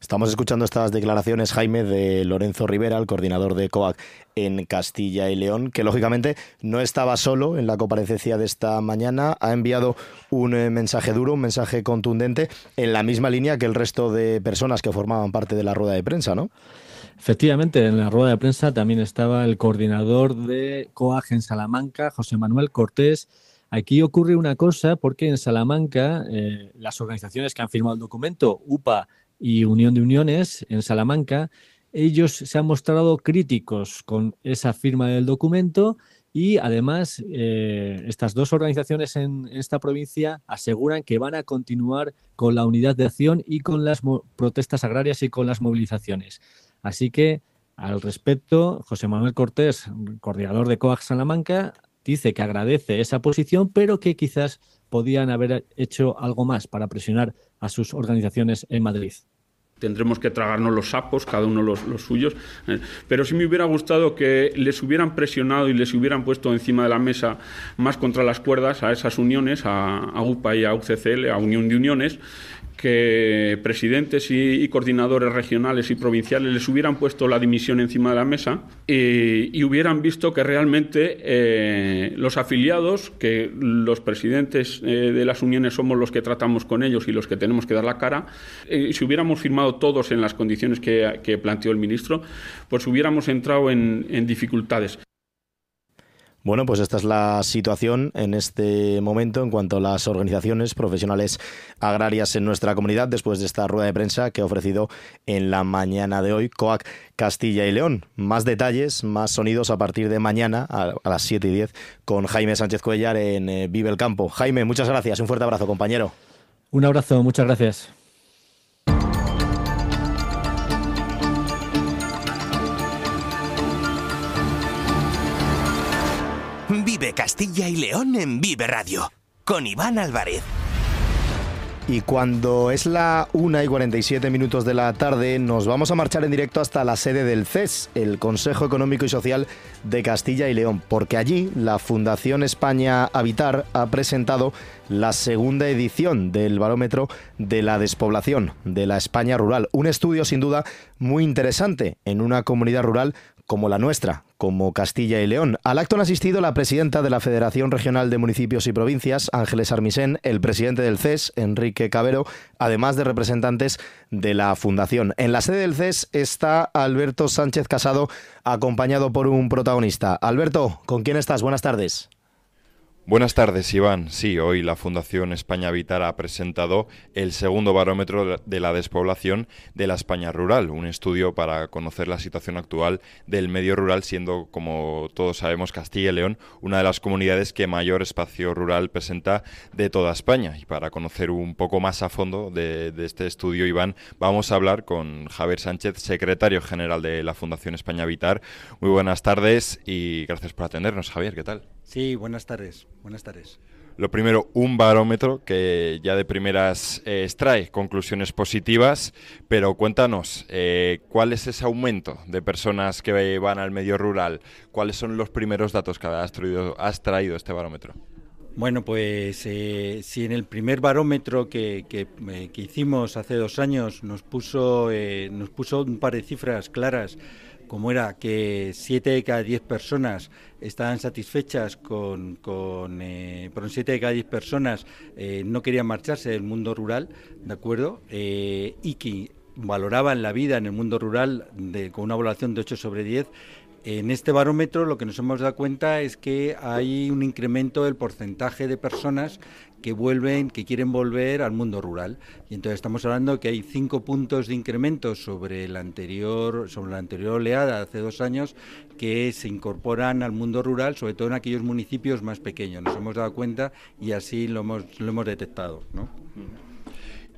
Estamos escuchando estas declaraciones, Jaime, de Lorenzo Rivera, el coordinador de COAC en Castilla y León, que lógicamente no estaba solo en la comparecencia de esta mañana, ha enviado un eh, mensaje duro, un mensaje contundente, en la misma línea que el resto de personas que formaban parte de la rueda de prensa, ¿no? Efectivamente, en la rueda de prensa también estaba el coordinador de COAG en Salamanca, José Manuel Cortés. Aquí ocurre una cosa porque en Salamanca eh, las organizaciones que han firmado el documento, UPA, y Unión de Uniones en Salamanca, ellos se han mostrado críticos con esa firma del documento y además eh, estas dos organizaciones en, esta provincia aseguran que van a continuar con la unidad de acción y con las protestas agrarias y con las movilizaciones. Así que al respecto, José Manuel Cortés, coordinador de COAG Salamanca, dice que agradece esa posición, pero que quizás podían haber hecho algo más para presionar a sus organizaciones en Madrid. Tendremos que tragarnos los sapos, cada uno los, suyos. Eh, pero sí me hubiera gustado que les hubieran presionado y les hubieran puesto encima de la mesa más contra las cuerdas a esas uniones, a, UPA y a UCCL, a Unión de Uniones, que presidentes y, coordinadores regionales y provinciales les hubieran puesto la dimisión encima de la mesa y, hubieran visto que realmente eh, los afiliados, que los presidentes eh, de las uniones somos los que tratamos con ellos y los que tenemos que dar la cara, eh, si hubiéramos firmado todos en las condiciones que, planteó el ministro, pues hubiéramos entrado en dificultades. Bueno, pues esta es la situación en este momento en cuanto a las organizaciones profesionales agrarias en nuestra comunidad después de esta rueda de prensa que ha ofrecido en la mañana de hoy COAC Castilla y León. Más detalles, más sonidos a partir de mañana a, las 7 y 10 con Jaime Sánchez Cuellar en eh, Vive el Campo. Jaime, muchas gracias. Un fuerte abrazo, compañero. Un abrazo, muchas gracias. Castilla y León en Vive Radio, con Iván Álvarez. Y cuando es la 1 y 47 minutos de la tarde, nos vamos a marchar en directo hasta la sede del CES, el Consejo Económico y Social de Castilla y León, porque allí la Fundación España Habitar ha presentado la segunda edición del barómetro de la despoblación de la España rural. Un estudio sin duda muy interesante en una comunidad rural como la nuestra, como Castilla y León. Al acto han asistido la presidenta de la Federación Regional de Municipios y Provincias, Ángeles Armisen, el presidente del CES, Enrique Cabero, además de representantes de la Fundación. En la sede del CES está Alberto Sánchez Casado, acompañado por un protagonista. Alberto, ¿con quién estás? Buenas tardes. Buenas tardes, Iván. Sí, hoy la Fundación España Vitar ha presentado el segundo barómetro de la despoblación de la España rural, un estudio para conocer la situación actual del medio rural, siendo, como todos sabemos, Castilla y León una de las comunidades que mayor espacio rural presenta de toda España. Y para conocer un poco más a fondo de, este estudio, Iván, vamos a hablar con Javier Sánchez, secretario general de la Fundación España Vitar. Muy buenas tardes y gracias por atendernos, Javier. ¿Qué tal? Sí, buenas tardes. Buenas tardes. Lo primero, un barómetro que ya de primeras eh, extrae conclusiones positivas, pero cuéntanos, eh, ¿cuál es ese aumento de personas que van al medio rural? ¿Cuáles son los primeros datos que has traído, has traído este barómetro? Bueno, pues eh, si en el primer barómetro que, que, eh, que, hicimos hace dos años nos puso, eh, nos puso un par de cifras claras, como era que siete de cada diez personas estaban satisfechas con, con eh, perdón, siete de cada diez personas eh, no querían marcharse del mundo rural, ¿de acuerdo? y que valoraban la vida en el mundo rural con una valoración de 8 sobre 10, en este barómetro lo que nos hemos dado cuenta es que hay un incremento del porcentaje de personas que vuelven, que quieren volver al mundo rural. Y entonces estamos hablando que hay cinco puntos de incremento sobre la anterior, sobre la anterior oleada hace dos años que se incorporan al mundo rural, sobre todo en aquellos municipios más pequeños. Nos hemos dado cuenta y así lo hemos, lo hemos detectado. ¿no?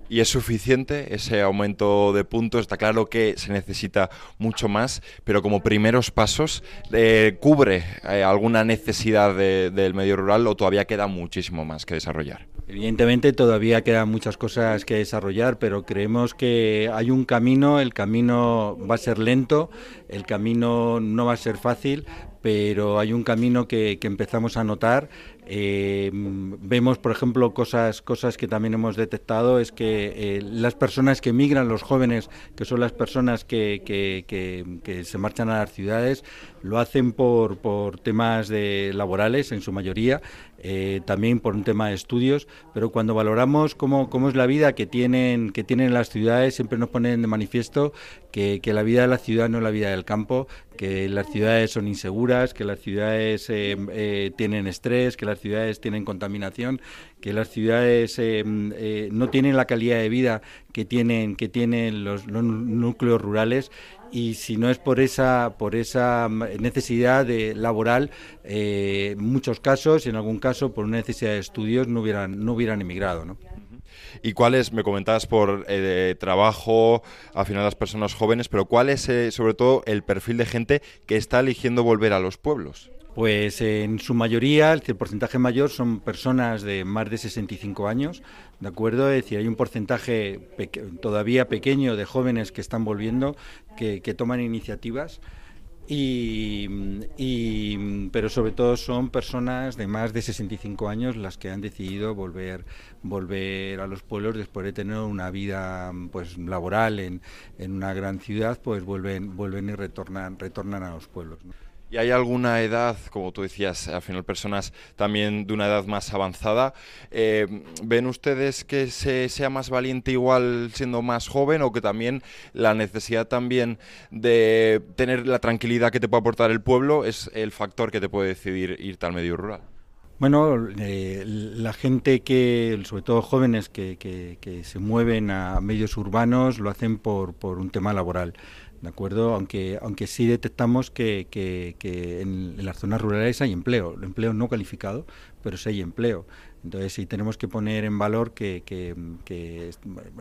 Y es suficiente ese aumento de puntos. Está claro que se necesita mucho más, pero como primeros pasos, eh, ¿cubre eh, alguna necesidad de, del medio rural o todavía queda muchísimo más que desarrollar? Evidentemente todavía quedan muchas cosas que desarrollar, pero creemos que hay un camino, el camino va a ser lento, el camino no va a ser fácil, pero hay un camino que empezamos a notar. Eh, vemos, por ejemplo, cosas, cosas que también hemos detectado, es que eh, las personas que migran, los jóvenes, que son las personas que, que, se marchan a las ciudades, lo hacen por, por temas laborales en su mayoría, eh, también por un tema de estudios, pero cuando valoramos cómo, cómo es la vida que tienen, que tienen las ciudades, siempre nos ponen de manifiesto que, que la vida de la ciudad no es la vida del campo, que las ciudades son inseguras, que las ciudades eh, eh, tienen estrés, que las ciudades tienen contaminación, que las ciudades no tienen la calidad de vida que tienen, que tienen los, núcleos rurales y si no es por esa, por esa necesidad de laboral, eh, muchos casos y en algún caso por una necesidad de estudios no hubieran, no hubieran emigrado. ¿no? ¿Y cuál es, me comentabas por eh, trabajo, al final las personas jóvenes, pero cuál es eh, sobre todo el perfil de gente que está eligiendo volver a los pueblos? Pues en su mayoría, el porcentaje mayor son personas de más de 65 años, ¿de acuerdo? Es decir, hay un porcentaje peque todavía pequeño de jóvenes que están volviendo, que, que toman iniciativas. Y, pero sobre todo son personas de más de 65 años las que han decidido volver volver a los pueblos después de tener una vida pues laboral en, en una gran ciudad pues vuelven vuelven y retornan retornan a los pueblos. ¿Y hay alguna edad, como tú decías, al final personas también de una edad más avanzada, eh, ven ustedes que se sea más valiente igual siendo más joven o que también la necesidad también de tener la tranquilidad que te puede aportar el pueblo es el factor que te puede decidir irte al medio rural? Bueno, eh, la gente que, sobre todo jóvenes que, que, que, se mueven a medios urbanos, lo hacen por, por un tema laboral. ¿De acuerdo? Aunque, aunque sí detectamos que, que, en, las zonas rurales hay empleo, empleo no calificado, pero sí hay empleo. Entonces sí tenemos que poner en valor que, que,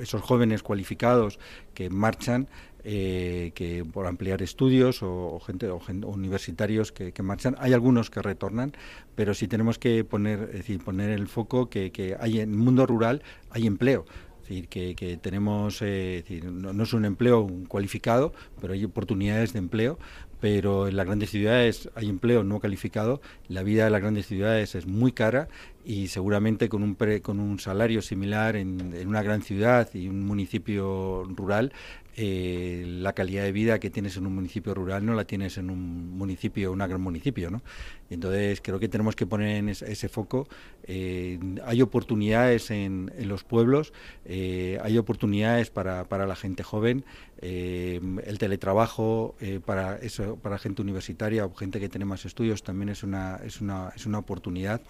esos jóvenes cualificados que marchan, eh, que por ampliar estudios o, gente, o o universitarios que, que, marchan, hay algunos que retornan, pero sí tenemos que poner, es decir, poner el foco que, que hay en el mundo rural hay empleo es decir, que, tenemos, eh, no, es un empleo cualificado, pero hay oportunidades de empleo, pero en las grandes ciudades hay empleo no calificado, la vida de las grandes ciudades es muy cara y seguramente con un, pre, con un salario similar en, en, una gran ciudad y un municipio rural, eh, la calidad de vida que tienes en un municipio rural no la tienes en un municipio, un gran municipio, ¿no? Entonces creo que tenemos que poner en ese, ese foco. Eh, hay oportunidades en, los pueblos, eh, hay oportunidades para, para, la gente joven, el teletrabajo para eso, para gente universitaria o gente que tiene más estudios también es una, es una, es una oportunidad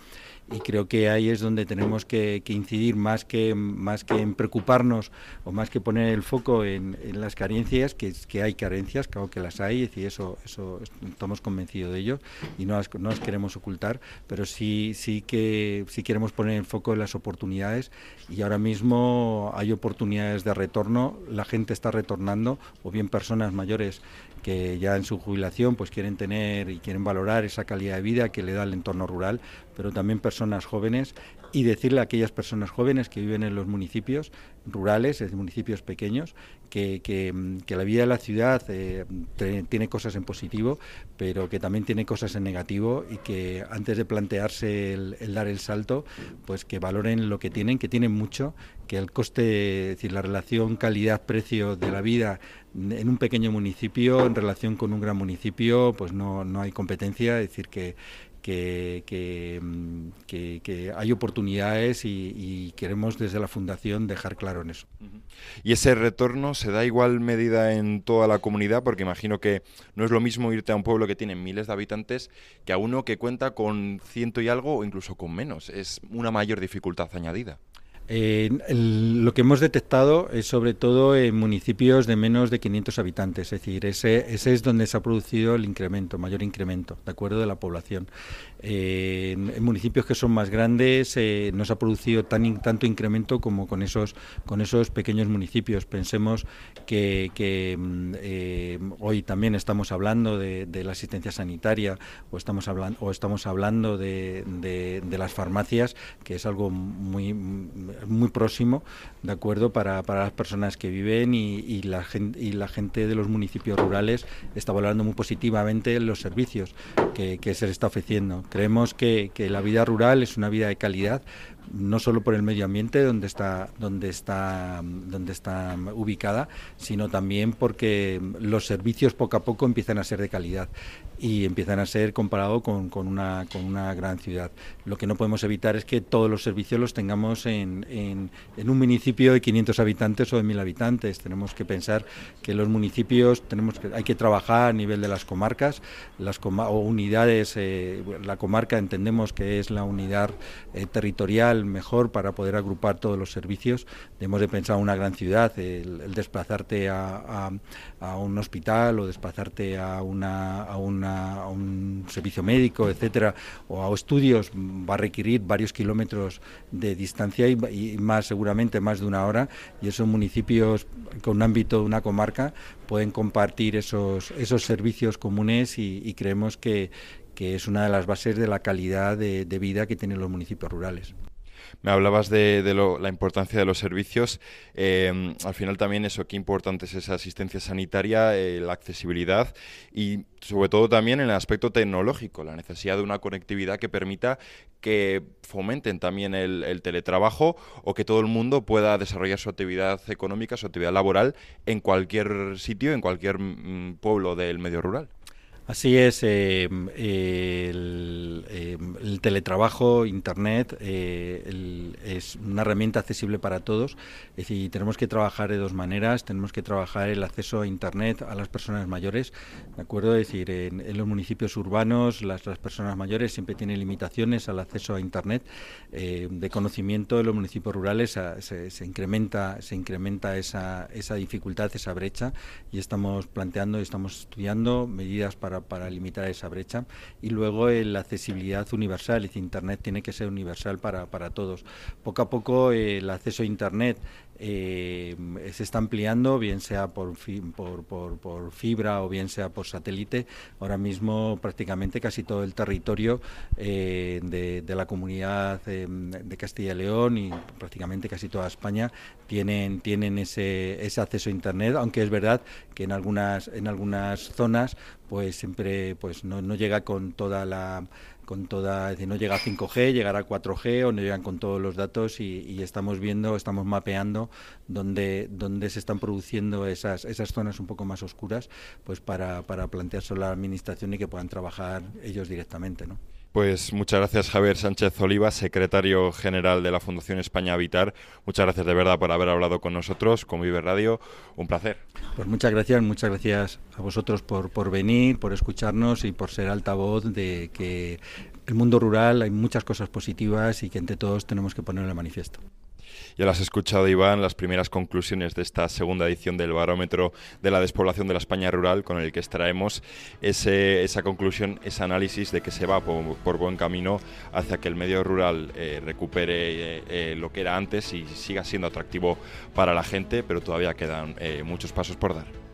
y creo que ahí es donde tenemos que, incidir más que, más que en preocuparnos o más que poner el foco en, las carencias, que, que hay carencias, claro que las hay, y eso, eso estamos convencidos de ello y no las queremos ocultar, pero sí, sí que sí queremos poner el foco en las oportunidades y ahora mismo hay oportunidades de retorno, la gente está retornando, o bien personas mayores que ya en su jubilación pues quieren tener y quieren valorar esa calidad de vida que le da el entorno rural, pero también personas jóvenes y decirle a aquellas personas jóvenes que viven en los municipios rurales, en municipios pequeños, que, que, la vida de la ciudad eh, tiene cosas en positivo, pero que también tiene cosas en negativo y que antes de plantearse el, el dar el salto, pues que valoren lo que tienen, que tienen mucho, que el coste, es decir, la relación calidad-precio de la vida en un pequeño municipio en relación con un gran municipio, pues no, no hay competencia, es decir, que, Mm, que, que, hay oportunidades y, queremos desde la Fundación dejar claro en eso. ¿Y ese retorno se da igual medida en toda la comunidad? Porque imagino que no es lo mismo irte a un pueblo que tiene miles de habitantes que a uno que cuenta con ciento y algo o incluso con menos. Es una mayor dificultad añadida. Eh, lo que hemos detectado es sobre todo en municipios de menos de 500 habitantes, es decir, ese, ese es donde se ha producido el incremento, mayor incremento, de acuerdo, de la población. En, municipios que son más grandes eh, no se ha producido tan tanto incremento como con esos con esos pequeños municipios. Pensemos que, mm, eh, hoy también estamos hablando de, la asistencia sanitaria o estamos hablando o estamos hablando de, las farmacias, que es algo muy muy próximo, de acuerdo, para, las personas que viven y, la gente, y la gente de los municipios rurales está valorando muy positivamente los servicios que, que se le está ofreciendo. Creemos que, que la vida rural es una vida de calidad, no solo por el medio ambiente donde está, donde está, donde está ubicada, sino también porque los servicios poco a poco empiezan a ser de calidad y empiezan a ser comparados con, con, una, con una gran ciudad. Lo que no podemos evitar es que todos los servicios los tengamos en, en, un municipio de 500 habitantes o de 1000 habitantes. Tenemos que pensar que los municipios tenemos hay que trabajar a nivel de las comarcas las o unidades. Eh, la comarca entendemos que es la unidad eh, territorial mejor para poder agrupar todos los servicios. Debemos de pensar en una gran ciudad, el, desplazarte a, un hospital o desplazarte a un servicio médico, etcétera, o a estudios, va a requerir varios kilómetros de distancia y, más seguramente más de una hora. Y esos municipios con un ámbito de una comarca pueden compartir esos servicios comunes y, creemos que, es una de las bases de la calidad de vida que tienen los municipios rurales. Me hablabas de, la importancia de los servicios. Eh, al final también eso, qué importante es esa asistencia sanitaria, eh, la accesibilidad y sobre todo también en el aspecto tecnológico, la necesidad de una conectividad que permita que fomenten también el, teletrabajo o que todo el mundo pueda desarrollar su actividad económica, su actividad laboral en cualquier sitio, en cualquier mm, pueblo del medio rural. Así es, eh, el, eh, el, teletrabajo, Internet, eh, es una herramienta accesible para todos. Es decir, tenemos que trabajar de dos maneras. Tenemos que trabajar el acceso a Internet a las personas mayores, ¿de acuerdo? Es decir, en, los municipios urbanos las, las, personas mayores siempre tienen limitaciones al acceso a Internet. de conocimiento en los municipios rurales se, se, incrementa, se incrementa esa, esa dificultad, esa brecha y estamos planteando y estamos estudiando medidas para para, limitar esa brecha. Y luego la accesibilidad universal, es Internet tiene que ser universal para, para todos. Poco a poco el acceso a Internet eh, se está ampliando, bien sea por, por, por, fibra o bien sea por satélite. Ahora mismo prácticamente casi todo el territorio eh, de, la comunidad eh, de Castilla y León y prácticamente casi toda España tienen, tienen ese, acceso a Internet, aunque es verdad que en algunas, en algunas zonas pues siempre pues no llega con toda la con toda, no llega a 5G, llegará a 4G o no llegan con todos los datos y, estamos viendo, estamos mapeando dónde, dónde se están produciendo esas, esas zonas un poco más oscuras, pues para, para plantearse la administración y que puedan trabajar ellos directamente, ¿no? Pues muchas gracias Javier Sánchez Oliva, secretario general de la Fundación España Habitar. Muchas gracias de verdad por haber hablado con nosotros, con Vive Radio. Un placer. Pues muchas gracias, muchas gracias a vosotros por, por venir, por escucharnos y por ser altavoz de que el mundo rural hay muchas cosas positivas y que entre todos tenemos que ponerlo en manifiesto. Ya las has escuchado, Iván, las primeras conclusiones de esta segunda edición del barómetro de la despoblación de la España rural, con el que extraemos ese, esa conclusión, ese análisis de que se va por, buen camino hacia que el medio rural eh, recupere eh, eh, lo que era antes y siga siendo atractivo para la gente, pero todavía quedan muchos pasos por dar.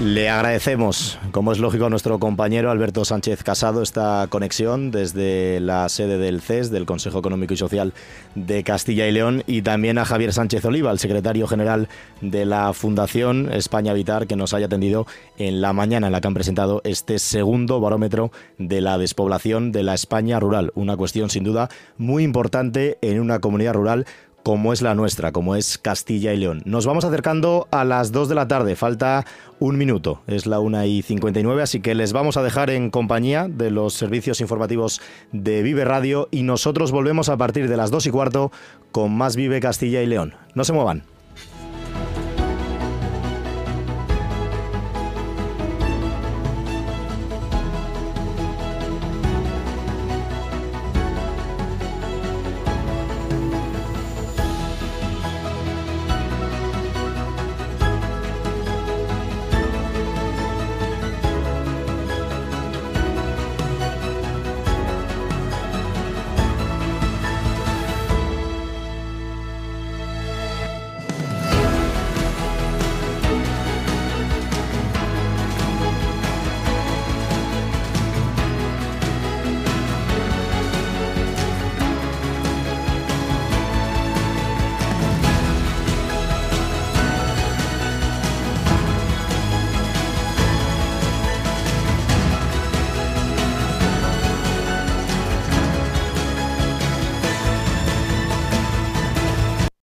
Le agradecemos, como es lógico, a nuestro compañero Alberto Sánchez Casado esta conexión desde la sede del CES, del Consejo Económico y Social de Castilla y León, y también a Javier Sánchez Oliva, el secretario general de la Fundación España Vitar, que nos haya atendido en la mañana en la que han presentado este segundo barómetro de la despoblación de la España rural. Una cuestión sin duda muy importante en una comunidad rural como es la nuestra, como es Castilla y León. Nos vamos acercando a las 2 de la tarde, falta un minuto, es la 1 y 59, así que les vamos a dejar en compañía de los servicios informativos de Vive Radio y nosotros volvemos a partir de las 2 y cuarto con más Vive Castilla y León. No se muevan.